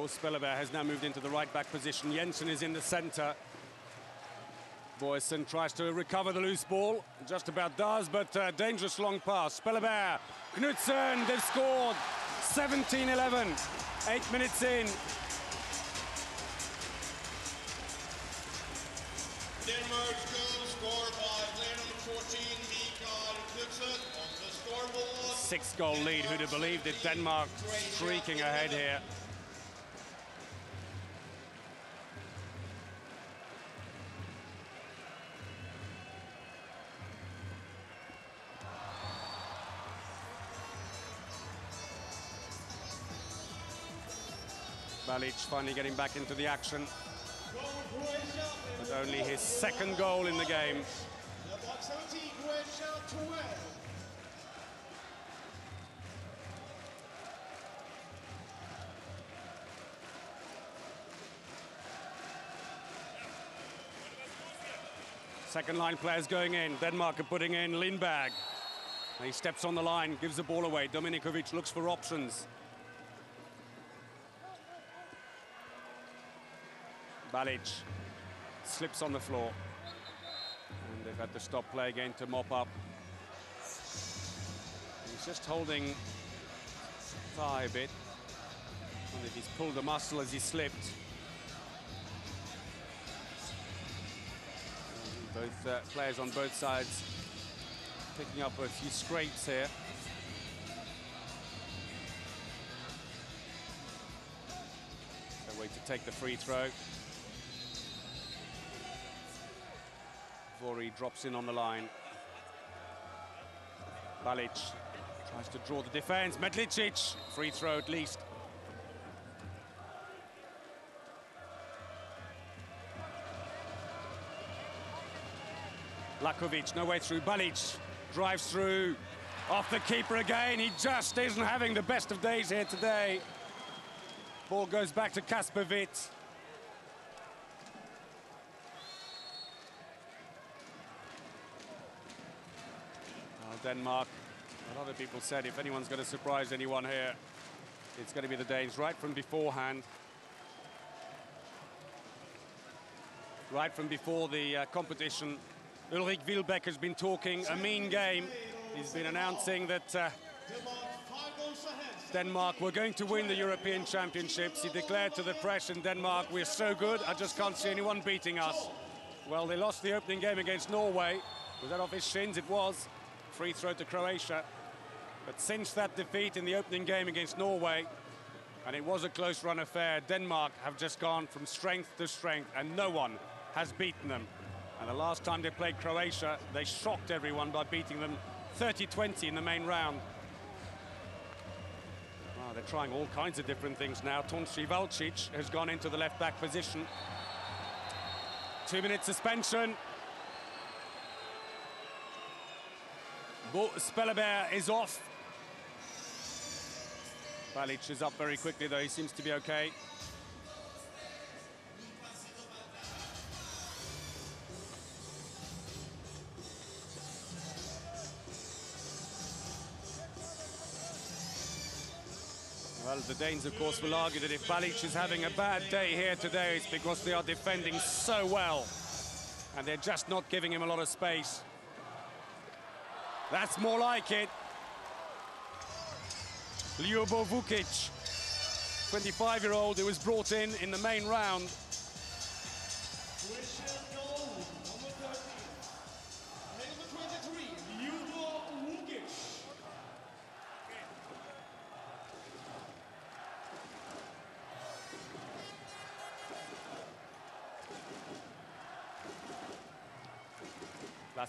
Bo Spellerberg has now moved into the right back position. Jensen is in the centre. Boesen tries to recover the loose ball, just about does, but uh, dangerous long pass. Spellerberg, Knudsen, they've scored 17-11, eight minutes in. Denmark's goal scored by number 14, Michael Knudsen, on the scoreboard. Six goal lead, who'd have believed it? Denmark streaking ahead here. Finally getting back into the action. But only his second goal in the game. Box 17, Croatia 12. Second line players going in. Denmark are putting in Lindberg. He steps on the line, gives the ball away. Dominikovic looks for options. Balic slips on the floor. And they've had to stop play again to mop up. He's just holding thigh a bit. And he's pulled a muscle as he slipped. Both uh, players on both sides picking up a few scrapes here. It's a way to take the free throw. Vori drops in on the line. Balic tries to draw the defense. Metlicic, free throw at least. Lackovic, no way through. Balic drives through. Off the keeper again. He just isn't having the best of days here today. Ball goes back to Kasper Denmark, a lot of people said if anyone's going to surprise anyone here, it's going to be the Danes right from beforehand. Right from before the uh, competition, Ulrik Wilbek has been talking a mean game. He's been announcing that uh, Denmark were going to win the European Championships. He declared to the press in Denmark, we're so good, I just can't see anyone beating us. Well, they lost the opening game against Norway. Was that off his shins? It was. Free throw to Croatia. But since that defeat in the opening game against Norway, and it was a close run affair, Denmark have just gone from strength to strength, and no one has beaten them. And the last time they played Croatia, they shocked everyone by beating them 30-20 in the main round. Oh, they're trying all kinds of different things now. Tonci Valcic has gone into the left-back position. Two-minute suspension. Bo Spellerberg is off. Balic is up very quickly, though. He seems to be okay. Well, the Danes, of course, will argue that if Balic is having a bad day here today, it's because they are defending so well. And they're just not giving him a lot of space. That's more like it. Ljubo Vukic, 25-year-old who was brought in in the main round.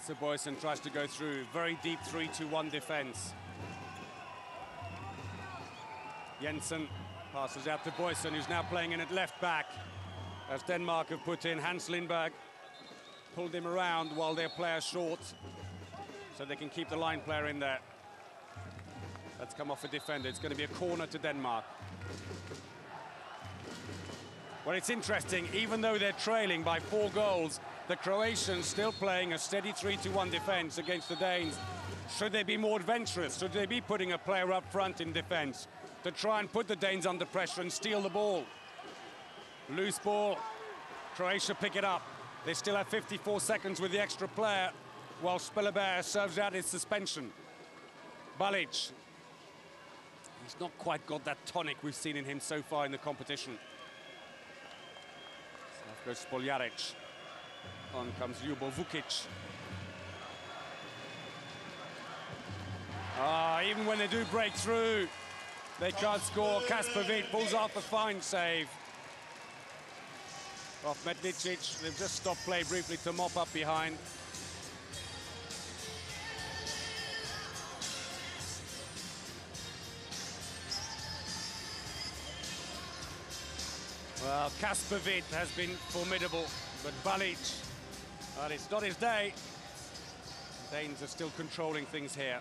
Lasse Boesen tries to go through. Very deep 3-2-1 defense. Jensen passes out to Boesen, who's now playing in at left back. As Denmark have put in Hans Lindberg, pulled him around while their player short, so they can keep the line player in there. That's come off a defender. It's going to be a corner to Denmark. Well, it's interesting, even though they're trailing by four goals, the Croatians still playing a steady 3-1 defense against the Danes. Should they be more adventurous? Should they be putting a player up front in defense to try and put the Danes under pressure and steal the ball? Loose ball, Croatia pick it up. They still have 54 seconds with the extra player while Spellerberg serves out his suspension. Balic, he's not quite got that tonic we've seen in him so far in the competition. Goes Spoljaric. On comes Ljubo Vukic. Ah, even when they do break through, they can't score. Kasper Hvidt pulls off a fine save. Off Metlicic. They've just stopped play briefly to mop up behind. Well, Kasper Hvidt has been formidable, but Balic, well, it's not his day. Danes are still controlling things here.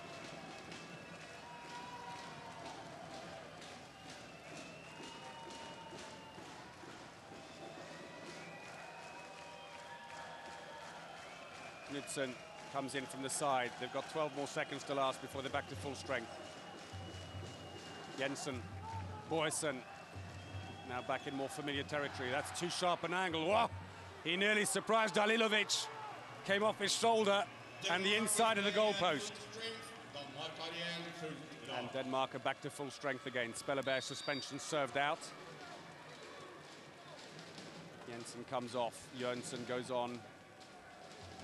Knudsen comes in from the side. They've got 12 more seconds to last before they're back to full strength. Jensen, Boesen, now back in more familiar territory. That's too sharp an angle. Whoa! He nearly surprised Alilovic. Came off his shoulder and the inside of the goalpost. And Denmark are back to full strength again. Spellerberg suspension served out. Jensen comes off. Jørgensen goes on.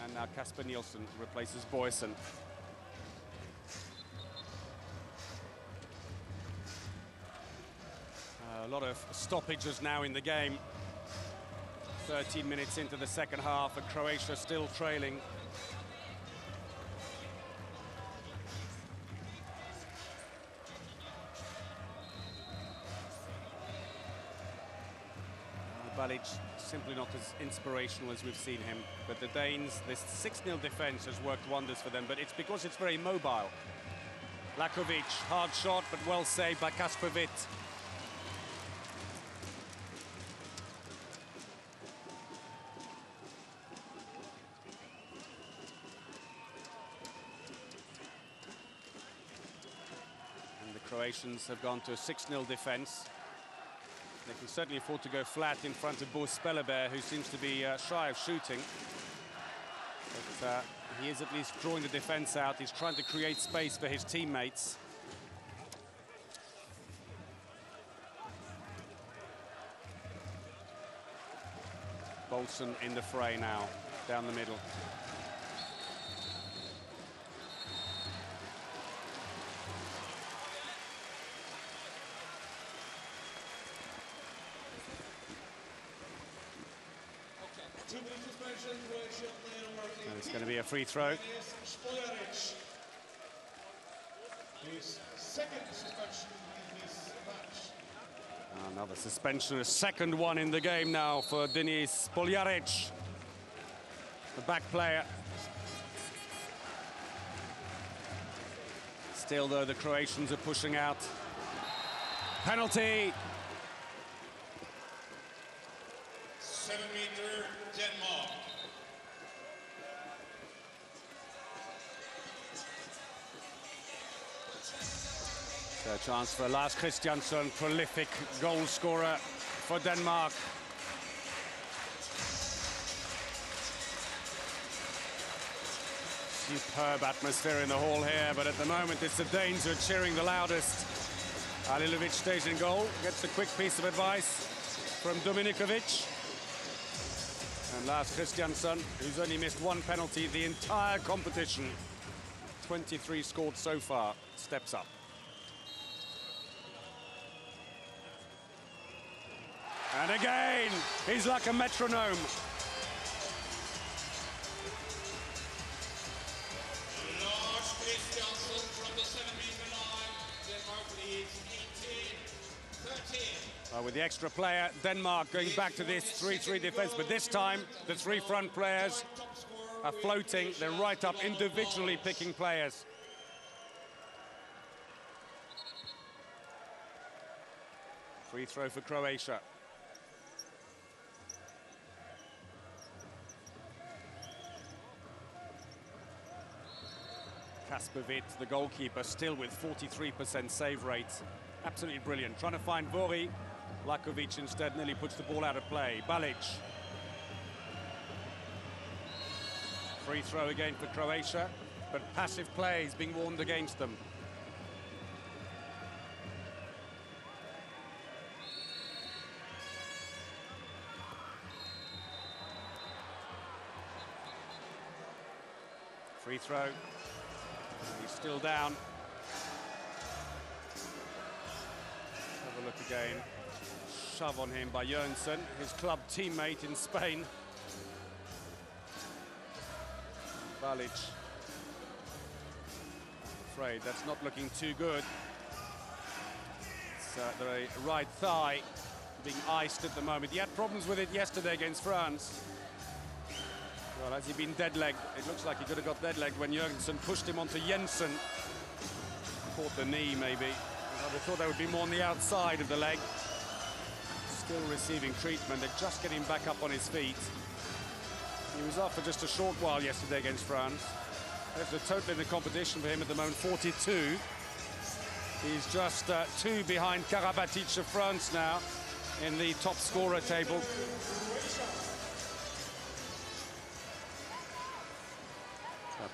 And now Kasper Nielsen replaces Boesen. Uh, a lot of stoppages now in the game. 13 minutes into the second half, and Croatia still trailing. Uh, Balic simply not as inspirational as we've seen him. But the Danes, this 6-0 defense has worked wonders for them, but it's because it's very mobile. Lackovic, hard shot, but well saved by Kasper Croatians have gone to a 6-0 defense. They can certainly afford to go flat in front of Bo Spellerberg, who seems to be uh, shy of shooting. But uh, he is at least drawing the defense out. He's trying to create space for his teammates. Boldsen in the fray now, down the middle. Two-minute suspension, Croatia player number And it's going to a free throw. Another suspension, a second one in the game now for Denis Spoljaric, the back player. Still, though, the Croatians are pushing out. Penalty. Seven meter, Denmark. A chance for Lars Christiansen, prolific goal scorer for Denmark. Superb atmosphere in the hall here, but at the moment it's the Danes who are cheering the loudest. Alilovic stays in goal, gets a quick piece of advice from Dominikovic. And Lars Christiansen, who's only missed one penalty the entire competition, 23 scored so far, steps up. And again, he's like a metronome. Lars Christiansen from the seven meter line. Denmark leads 18 13. Uh, with the extra player, Denmark going back to this 3-3 defense, but this time the three front players are floating. They're right up individually picking players. Free throw for Croatia. Kasper Hvidt, the goalkeeper, still with 43% save rate. Absolutely brilliant. Trying to find Vori. Lackovic instead nearly puts the ball out of play. Balic. Free throw again for Croatia, but passive play is being warned against them. Free throw. He's still down. Have a look again. Shove on him by Jørgensen, his club teammate in Spain. Balic. Afraid that's not looking too good. It's uh, the right thigh being iced at the moment. He had problems with it yesterday against France. Well, has he been dead-legged? It looks like he could have got dead-legged when Jørgensen pushed him onto Jensen. Caught the knee, maybe. I thought that would be more on the outside of the leg. Still receiving treatment. They're just getting back up on his feet. He was off for just a short while yesterday against France. There's a total in the competition for him at the moment, 42. He's just uh, two behind Karabatic of France now in the top scorer table.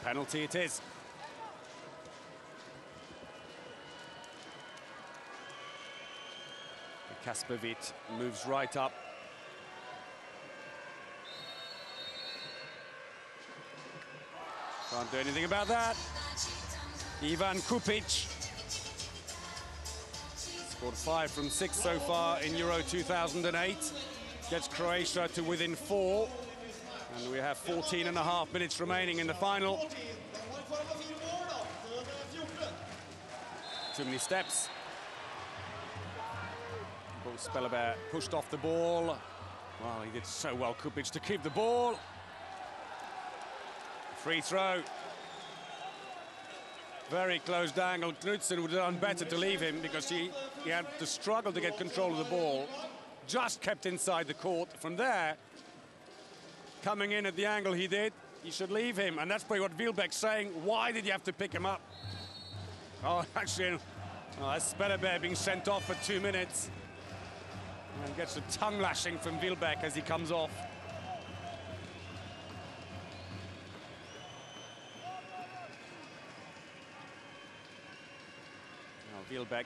Penalty it is. Kasper Hvidt moves right up. Can't do anything about that. Ivan Cupic scored five from six so far in Euro 2008. Gets Croatia to within four. And we have 14 and a half minutes remaining in the final. Too many steps. Bo Spellerberg pushed off the ball. Well, he did so well, Cupic, to keep the ball. Free throw. Very close angle. Knudsen would have done better to leave him because he, he had to struggle to get control of the ball. Just kept inside the court. From there, coming in at the angle he did, you should leave him. And that's probably what Wilbek's saying. Why did you have to pick him up? Oh, <laughs> actually, oh, that's Spellerberg being sent off for two minutes. And gets a tongue lashing from Wilbek as he comes off. Now, Wilbek,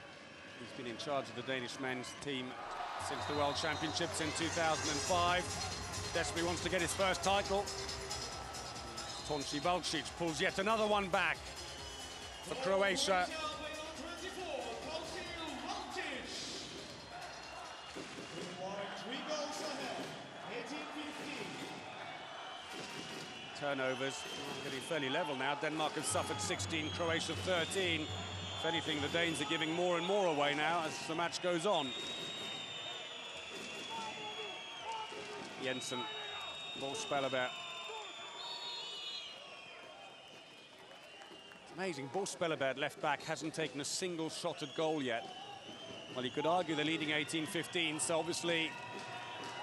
he's been in charge of the Danish men's team since the World Championships in 2005. Desperately wants to get his first title. Tonci Valcic pulls yet another one back for Croatia. Turnovers getting fairly level now. Denmark have suffered 16, Croatia 13. If anything, the Danes are giving more and more away now as the match goes on. Jensen, Bo Spellerberg. Amazing, Bo Spellerberg, left back, hasn't taken a single shot at goal yet. Well, you could argue they're leading 18-15, so obviously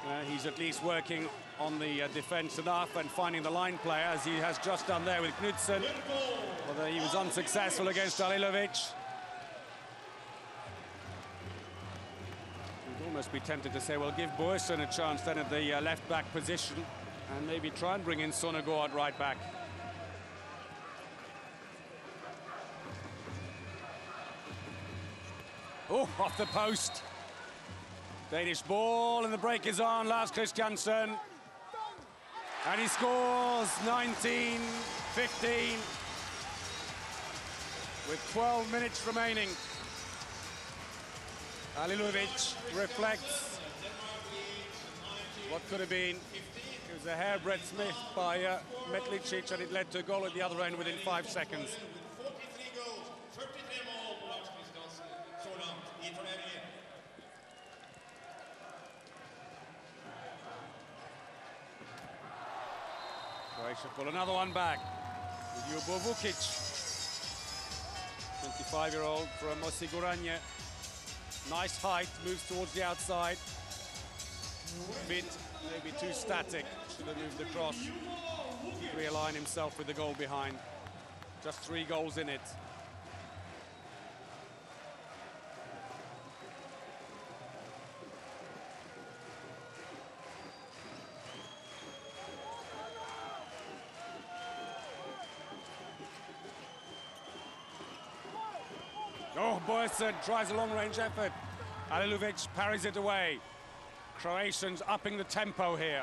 uh, he's at least working on the uh, defence enough and finding the line player, as he has just done there with Knudsen. Although he was unsuccessful against Alilovic. You'd be tempted to say, well, give Boesen a chance then at the uh, left-back position and maybe try and bring in Søndergaard at right back. Oh, off the post. Danish ball and the break is on. Lars Christiansen. And he scores 19 15 with 12 minutes remaining. Alilovic reflects what could have been. It was a hairbreadth miss by uh, Metlicic and it led to a goal at the other end within five seconds. 43 goals, 33 mål på Lars Christiansen så langt i turneringen. Croatia pull another one back with Ljubo Vukic. 25-year-old from Osiguranje. Nice height, moves towards the outside. Bit maybe too static, should have moved across. Realign himself with the goal behind. Just three goals in it. Boesen tries a long-range effort. Alilovic parries it away. Croatians upping the tempo here.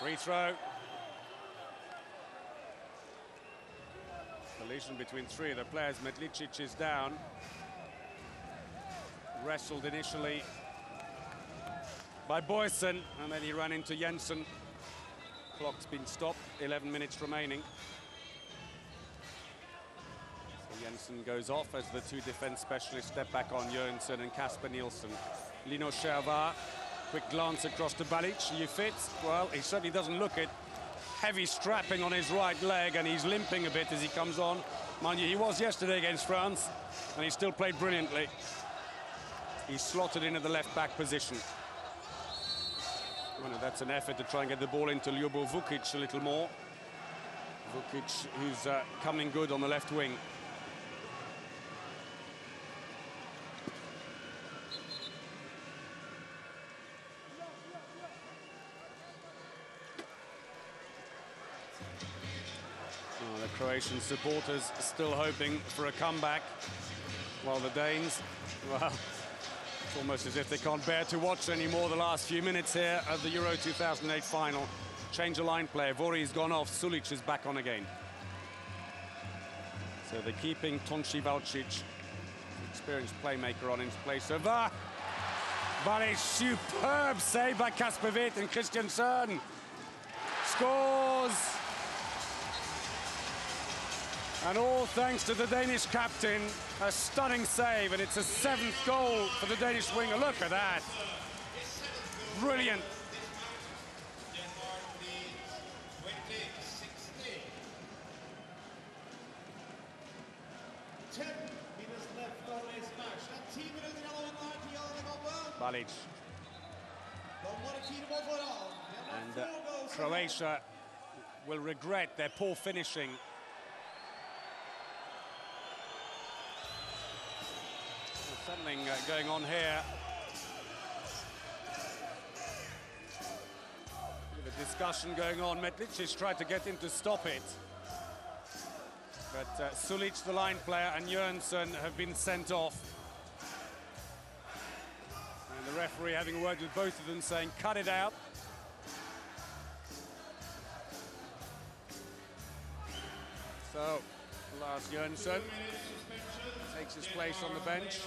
Free throw. Collision between three of the players. Metlicic is down. Wrestled initially by Boesen, and then he ran into Jensen. Clock's been stopped, 11 minutes remaining. Jensen goes off as the two defense specialists step back on Jørgensen and Kasper Nielsen. Lino Cervar, quick glance across to Balic. You fit? Well, he certainly doesn't look it. Heavy strapping on his right leg and he's limping a bit as he comes on. Mind you, he was yesterday against France and he still played brilliantly. He's slotted in at the left back position. Well, that's an effort to try and get the ball into Ljubo Vukic a little more. Vukic, who's uh, coming good on the left wing. Supporters still hoping for a comeback, while the Danes, well, it's almost as if they can't bear to watch anymore the last few minutes here of the Euro 2008 final. change of line player. Vori's gone off, Sulic is back on again. So they're keeping Tonci Valcic, experienced playmaker, on in place of uh, but a superb save by Kasper Hvidt and Christian Christiansen scores. And all thanks to the Danish captain, a stunning save, and it's a seventh goal for the Danish winger. Look at that. Brilliant. Denmark leads 20-16. 10 minutes left on this match. Det 10 minutter igjen av denne tida av denne kampen. Balic and uh, Croatia will regret their poor finishing. Something uh, going on here. A discussion going on. Metlic tried to get him to stop it. But uh, Sulic, the line player, and Jørgensen have been sent off. And the referee having a word with both of them saying, cut it out. So, Lars Jørgensen takes his place on the bench.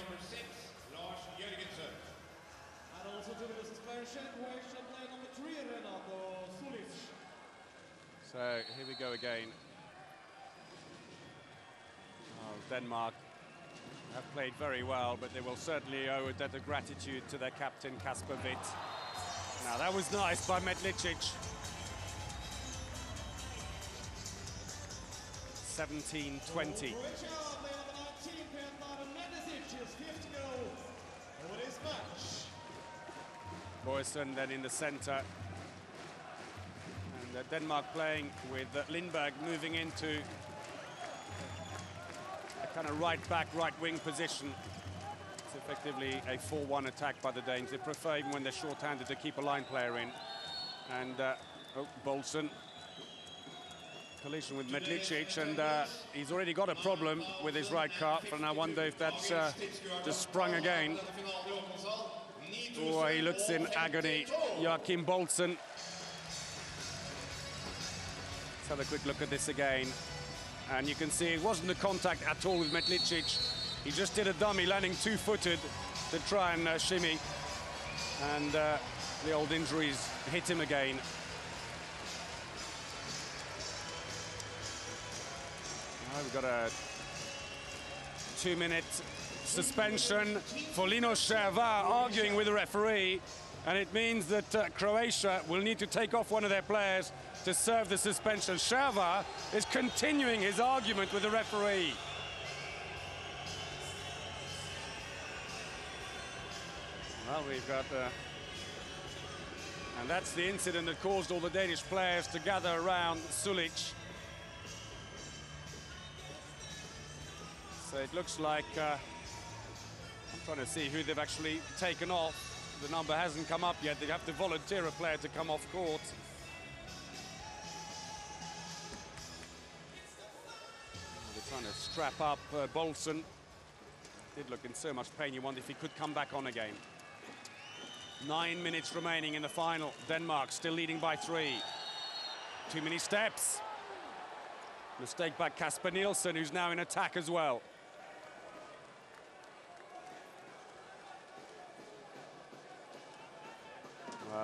So here we go again. Oh, Denmark have played very well, but they will certainly owe a debt of gratitude to their captain Kasper Hvidt. Now that was nice by Metlicic. 17-20. Boesen then in the centre. And uh, Denmark playing with uh, Lindberg moving into a kind of right-back, right-wing position. It's effectively a 4-1 attack by the Danes. They prefer, even when they're short-handed, to keep a line player in. And, uh, oh, Boldsen Collision with Metlicic, and uh, he's already got a problem with his right calf, and I wonder if that's uh, just sprung again. Oh, he looks in agony. Joachim Boldsen. Let's have a quick look at this again. And you can see it wasn't a contact at all with Metlicic. He just did a dummy, landing two-footed to try and uh, shimmy. And uh, the old injuries hit him again. We've got a two-minute suspension for Lino Cervar arguing with the referee. And it means that uh, Croatia will need to take off one of their players to serve the suspension. Cervar is continuing his argument with the referee. Well, we've got... Uh, and that's the incident that caused all the Danish players to gather around Sulic. So it looks like... Uh, I'm trying to see who they've actually taken off. The number hasn't come up yet. They have to volunteer a player to come off court. They're trying to strap up uh, Boldsen. Did look in so much pain. You wonder if he could come back on again. Nine minutes remaining in the final. Denmark still leading by three. Too many steps. Mistake by Kasper Nielsen, who's now in attack as well.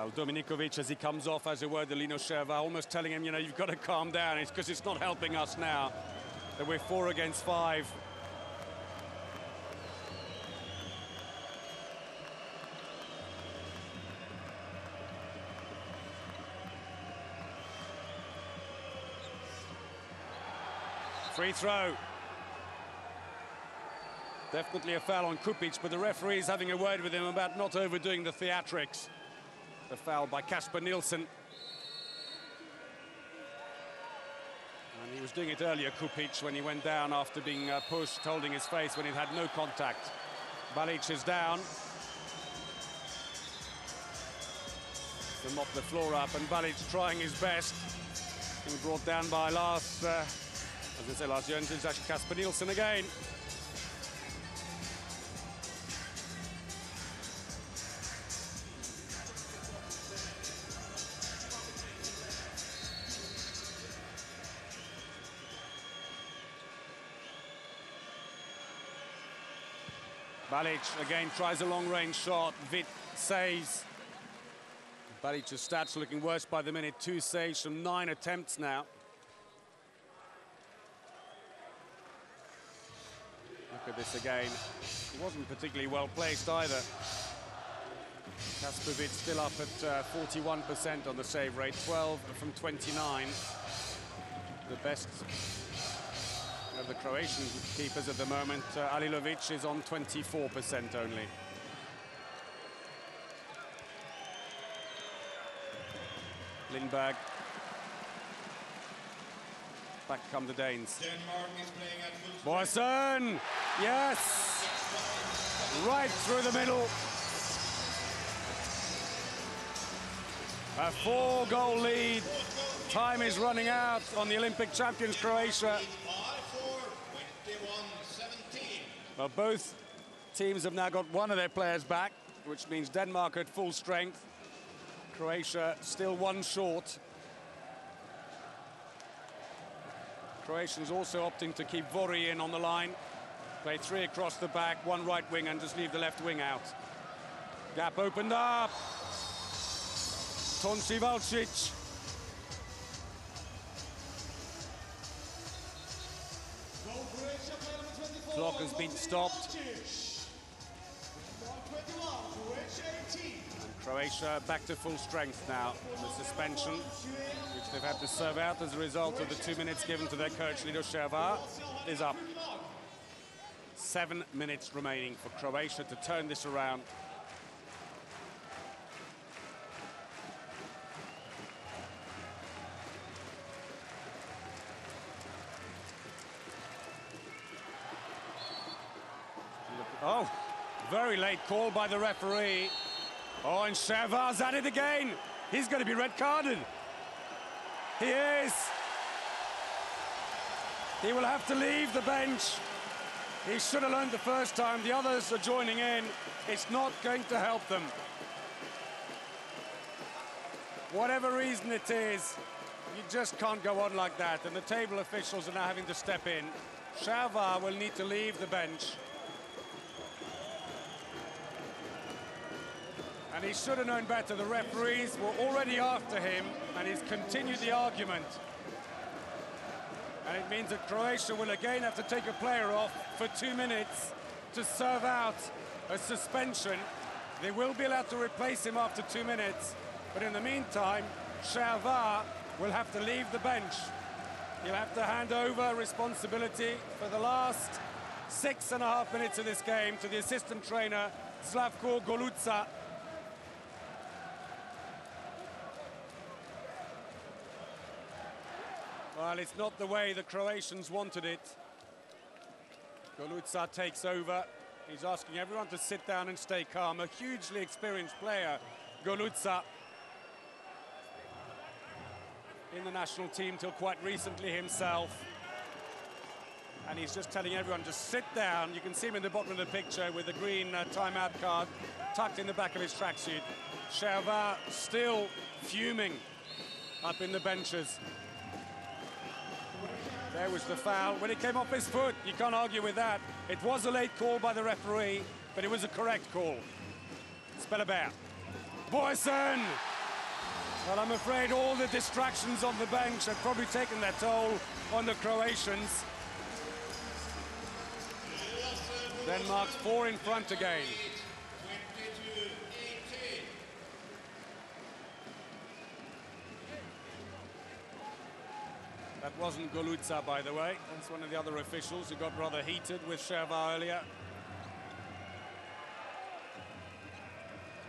Well, Dominikovic, as he comes off, as a word to Lino Cervar, almost telling him, you know, you've got to calm down. It's because it's not helping us now that we're four against five. Free throw. Definitely a foul on Cupic, but the referee is having a word with him about not overdoing the theatrics. The foul by Kasper Nielsen. And he was doing it earlier, Cupic, when he went down after being uh, pushed, holding his face when he had no contact. Balic is down. To mop the floor up, and Balic trying his best. Being brought down by Lars, uh, as I say, Lars Jørgensen, it's actually Kasper Nielsen again. Balic again tries a long-range shot. Hvidt saves. Balic's stats looking worse by the minute. Two saves from nine attempts now. Look at this again. He wasn't particularly well placed either. Kasper Hvidt still up at 41% uh, on the save rate, 12 from 29. The best of the Croatian keepers at the moment. Uh, Alilovic is on 24% only. Lindberg. Back come the Danes. Denmark is playing at full Boesen! Yes! Right through the middle. A four-goal lead. Time is running out on the Olympic champions Croatia. Well, both teams have now got one of their players back, which means Denmark at full strength. Croatia still one short. Croatians also opting to keep Vori in on the line. Play three across the back, one right wing, and just leave the left wing out. Gap opened up. Tonci Valcic. Clock has been stopped. Croatia back to full strength now. The suspension, which they've had to serve out as a result of the two minutes given to their coach, Lido is up. Seven minutes remaining for Croatia to turn this around. Oh, very late call by the referee. Oh, and Cervar's at it again. He's going to be red carded. He is. He will have to leave the bench. He should have learned the first time. The others are joining in. It's not going to help them. Whatever reason it is, you just can't go on like that. And the table officials are now having to step in. Cervar will need to leave the bench. And he should have known better. The referees were already after him, and he's continued the argument. And it means that Croatia will again have to take a player off for two minutes to serve out a suspension. They will be allowed to replace him after two minutes. But in the meantime, Cervar will have to leave the bench. He'll have to hand over responsibility for the last six and a half minutes of this game to the assistant trainer, Slavko Goluza. Well, it's not the way the Croatians wanted it. Goluza takes over. He's asking everyone to sit down and stay calm. A hugely experienced player, Goluza. In the national team till quite recently himself. And he's just telling everyone to sit down. You can see him in the bottom of the picture with the green uh, timeout card tucked in the back of his tracksuit. Cervar still fuming up in the benches. There was the foul. When it came off his foot, you can't argue with that. It was a late call by the referee, but it was a correct call. Spellerberg. Boesen! Well, I'm afraid all the distractions on the bench have probably taken their toll on the Croatians. Denmark's four in front again. That wasn't Goluza, by the way. That's one of the other officials who got rather heated with Cervar earlier.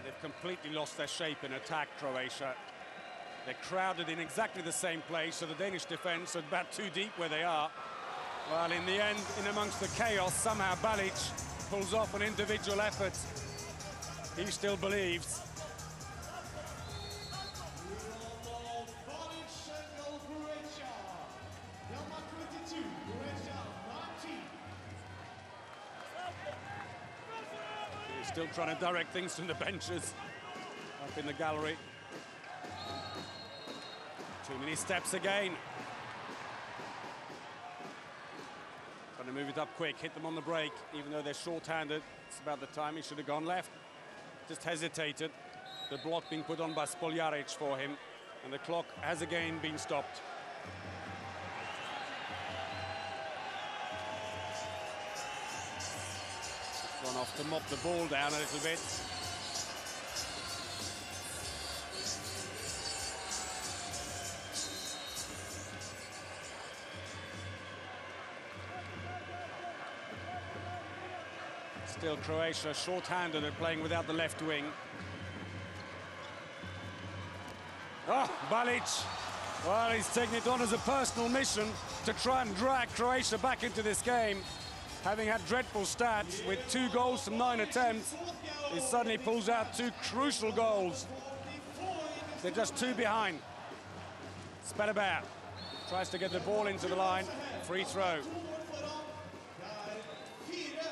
They've completely lost their shape in attack, Croatia. They're crowded in exactly the same place, so the Danish defence are about too deep where they are. Well, in the end, in amongst the chaos, somehow Balic pulls off an individual effort. He still believes. Still trying to direct things from the benches up in the gallery. Too many steps again. Trying to move it up quick, hit them on the break, even though they're short-handed. It's about the time he should have gone left. Just hesitated. The block being put on by Spoljaric for him. And the clock has again been stopped. Off to mop the ball down a little bit. Still Croatia short-handed and playing without the left wing. Ah, Balic. Well, he's taking it on as a personal mission to try and drag Croatia back into this game. Having had dreadful stats with two goals from nine attempts, he suddenly pulls out two crucial goals. They're just two behind. Spellerberg tries to get the ball into the line. Free throw.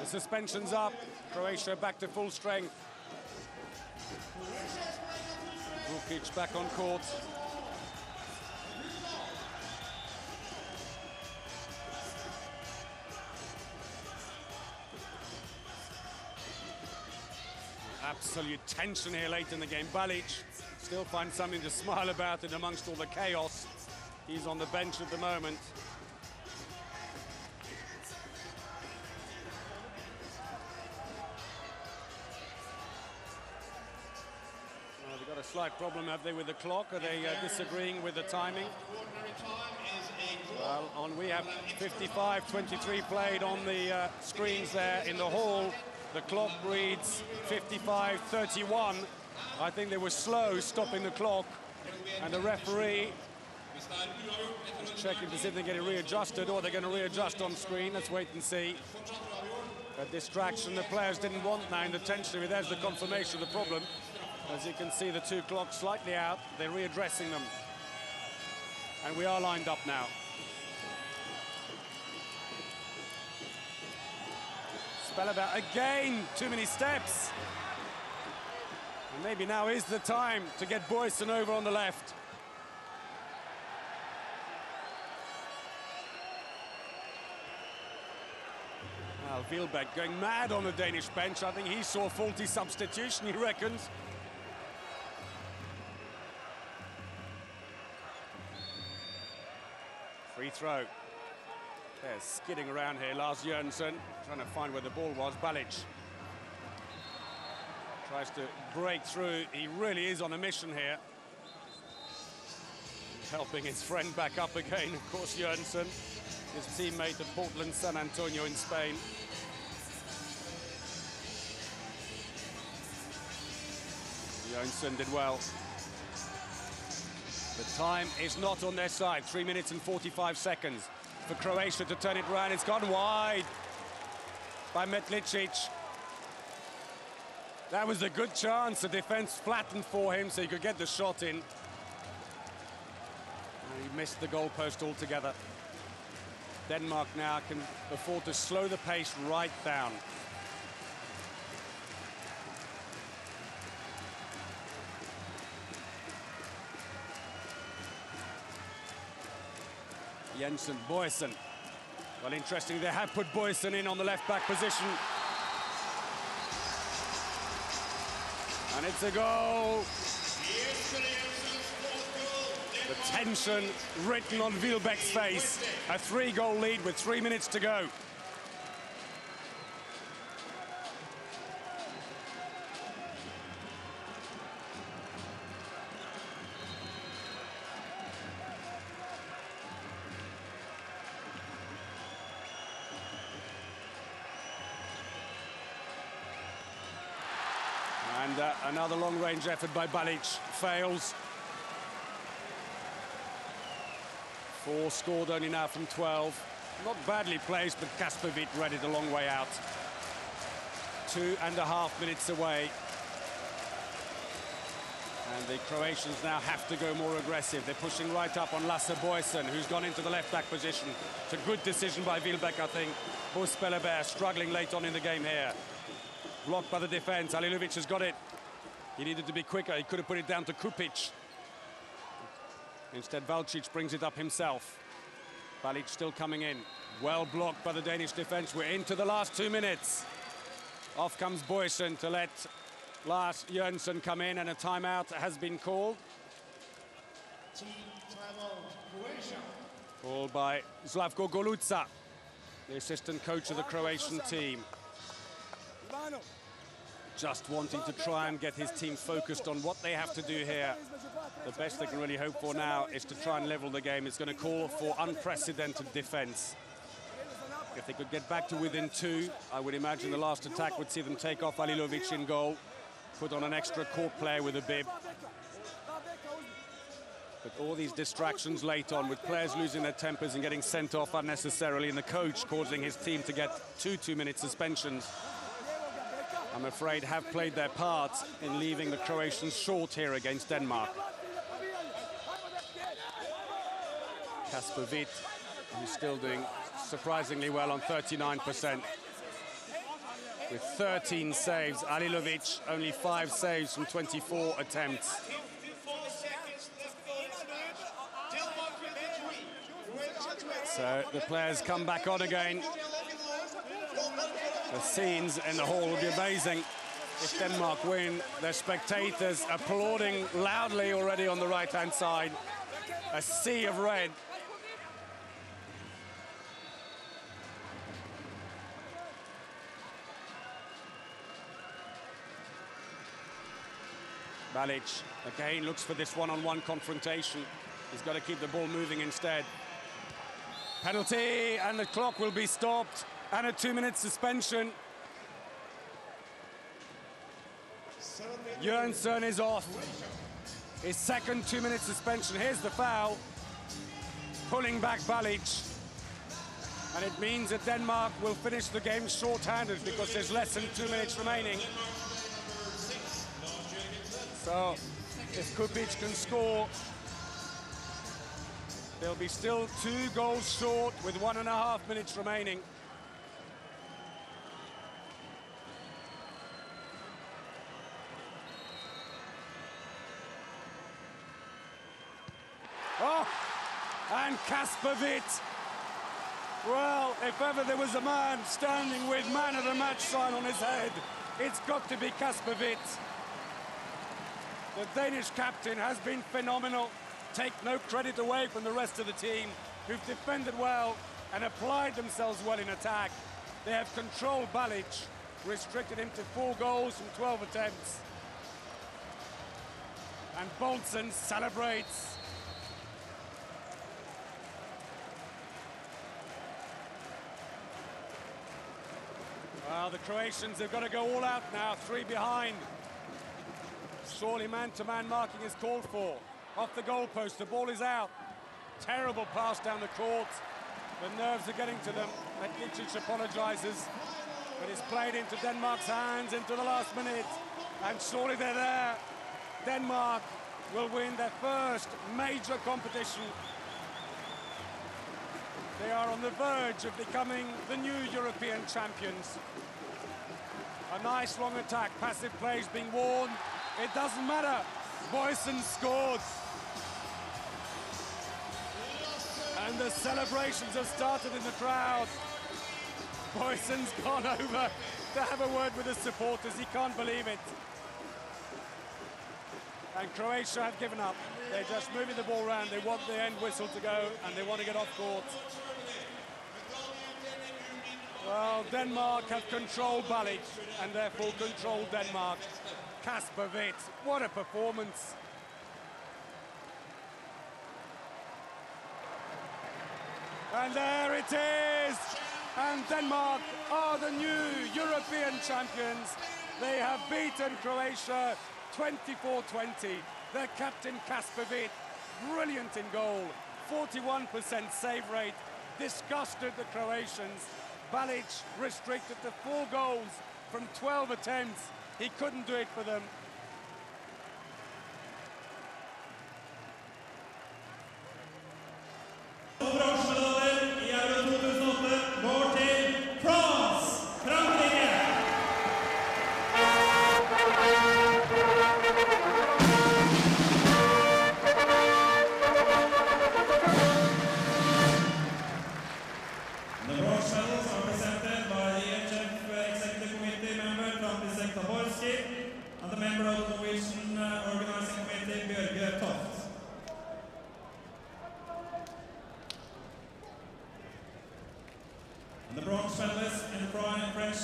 The suspension's up. Croatia back to full strength. Vukic back on court. Absolute tension here late in the game. Balic still finds something to smile about it amongst all the chaos. He's on the bench at the moment. Well, they've got a slight problem, have they, with the clock? Are they uh, disagreeing with the timing? Well, on we have 55-23 played on the uh, screens there in the hall. The clock reads 55-31. I think they were slow stopping the clock, and the referee is checking to see if they get it readjusted or they're going to readjust on screen. Let's wait and see. A distraction the players didn't want now in the tension. There's the confirmation of the problem. As you can see, the two clocks slightly out. They're readdressing them. And we are lined up now. Spellerberg again, too many steps. And maybe now is the time to get Boesen over on the left. Well, Wilbek going mad on the Danish bench. I think he saw faulty substitution, he reckons. Free throw. They're skidding around here. Lars Jørgensen trying to find where the ball was. Balic tries to break through. He really is on a mission here. Helping his friend back up again, of course, Jørgensen, his teammate at Portland San Antonio in Spain. Jørgensen did well. The time is not on their side. Three minutes and 45 seconds for Croatia to turn it around. It's gone wide by Metlicic. That was a good chance. The defense flattened for him so he could get the shot in. And he missed the goalpost altogether. Denmark now can afford to slow the pace right down. Jensen Boesen. Well, interesting, they have put Boesen in on the left back position. And it's a goal. The tension written on Wilbek's face. A three-goal lead with three minutes to go. And uh, another long-range effort by Balic fails. Four scored only now from 12. Not badly placed, but Kasper Hvidt read it a long way out. Two and a half minutes away. And the Croatians now have to go more aggressive. They're pushing right up on Lasse Boesen, who's gone into the left-back position. It's a good decision by Wilbek, I think. Bos Spellerberg struggling late on in the game here. Blocked by the defense. Alilovic has got it. He needed to be quicker. He could have put it down to Cupic. Instead, Valcic brings it up himself. Balic still coming in. Well blocked by the Danish defense. We're into the last two minutes. Off comes Boesen to let Lars Jørgensen come in, and a timeout has been called. Team. Called by Slavko Goluza, the assistant coach of the Croatian team. Just wanting to try and get his team focused on what they have to do here. The best they can really hope for now is to try and level the game. It's going to call for unprecedented defense. If they could get back to within two, I would imagine the last attack would see them take off Alilovic in goal, put on an extra court player with a bib. But all these distractions late on with players losing their tempers and getting sent off unnecessarily and the coach causing his team to get two two-minute suspensions, I'm afraid have played their part in leaving the Croatians short here against Denmark. Kasper Hvidt, who's still doing surprisingly well on 39%. With 13 saves, Alilovic only five saves from 24 attempts. 54 seconds left for the match. Denmark with three. Croatia 12. So the players come back on again. The scenes in the hall will be amazing. If Denmark win, their spectators applauding loudly already on the right-hand side. A sea of red. Balic again looks for this one-on-one confrontation. He's got to keep the ball moving instead. Penalty, and the clock will be stopped, and a two-minute suspension. Jørgensen is off. His second two-minute suspension. Here's the foul. Pulling back Balic. And it means that Denmark will finish the game short-handed because there's less than two minutes remaining. So, if Cupic can score, they'll be still two goals short with one and a half minutes remaining. Oh, and Kasper Hvidt. Well, if ever there was a man standing with man of the match sign on his head, it's got to be Kasper Hvidt. The Danish captain has been phenomenal. Take no credit away from the rest of the team, who've defended well and applied themselves well in attack. They have controlled Balic, restricted him to four goals from 12 attempts. And Boldsen celebrates. Well, the Croatians have got to go all out now, three behind. Surely man-to-man marking is called for. Off the goalpost, the ball is out. Terrible pass down the court. The nerves are getting to them. Metlicic apologises, but it's played into Denmark's hands into the last minute. And surely they're there. Denmark will win their first major competition. They are on the verge of becoming the new European champions. A nice long attack, passive plays being worn. It doesn't matter. Boesen scores. And the celebrations have started in the crowd. Boesen's gone over to have a word with the supporters. He can't believe it. And Croatia have given up. They're just moving the ball around. They want the end whistle to go and they want to get off court. Well, Denmark have controlled Balic and therefore controlled Denmark. Kasper Hvidt, what a performance. And there it is. And Denmark are the new European champions. They have beaten Croatia 24-20. Their captain Kasper Hvidt, brilliant in goal, 41% save rate, disgusted the Croatians. Balic restricted to four goals from 12 attempts. He couldn't do it for them. Bronsemedaljen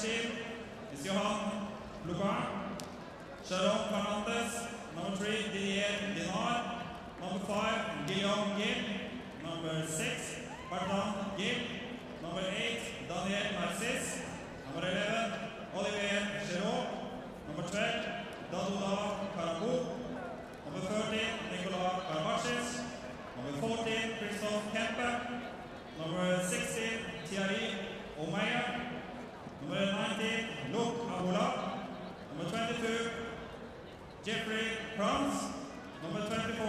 team is Johan Lugar. Sharon Fernandez. Number three, Didier Dinart. Number five, Guillaume Gille. Number six, Bertrand Gille. Number eight, Daniel Narcisse. Number 11, Olivier Girault. Number 12, Daouda Karaboué. Number 13, Nicolas Karabatic. Number 14, Christophe Kempe. Number 16, Thierry Omeyer. Number 19, Luc Abalo. Number 22, Jeffrey Krantz. Number 24,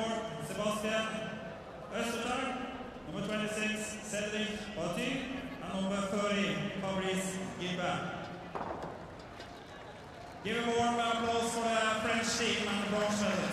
Sebastian Ostertag. Number 26, Cedric Bati. And number 30, Fabrice Guilbert. Give a warm applause for the French team and the bronze medalists.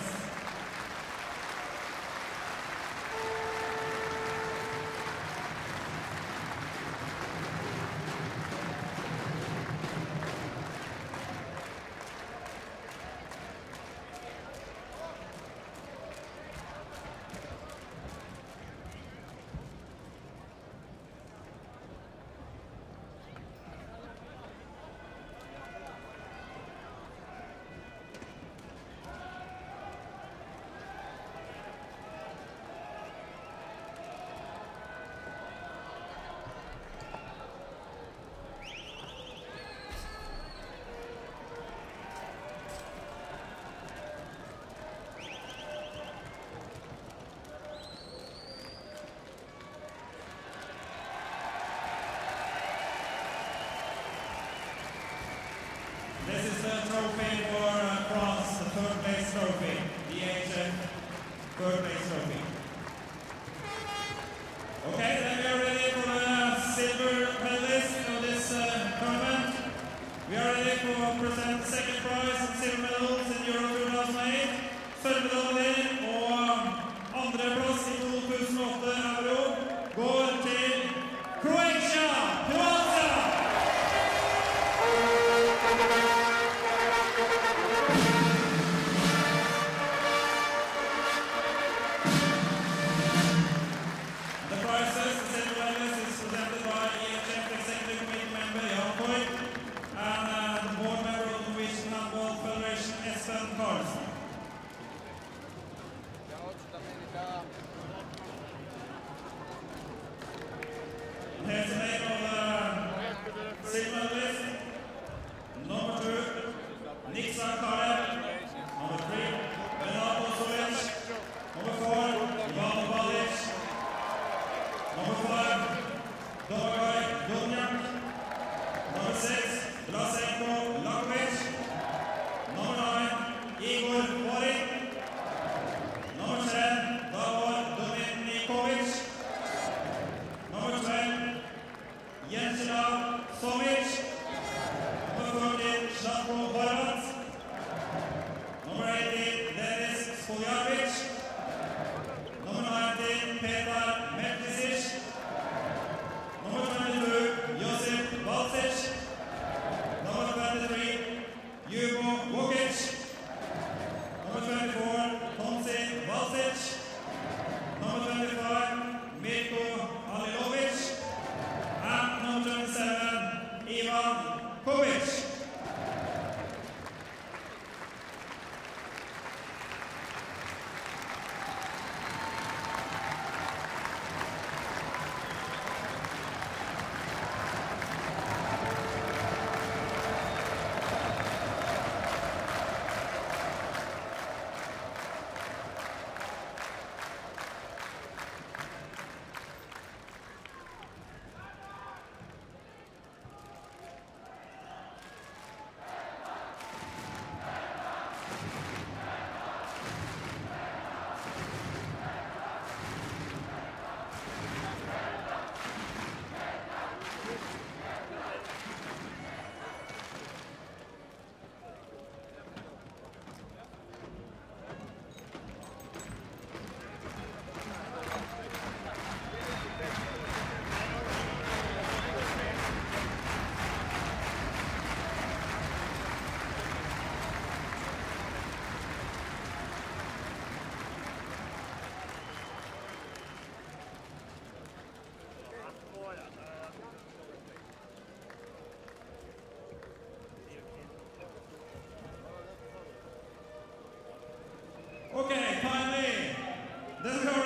There we go.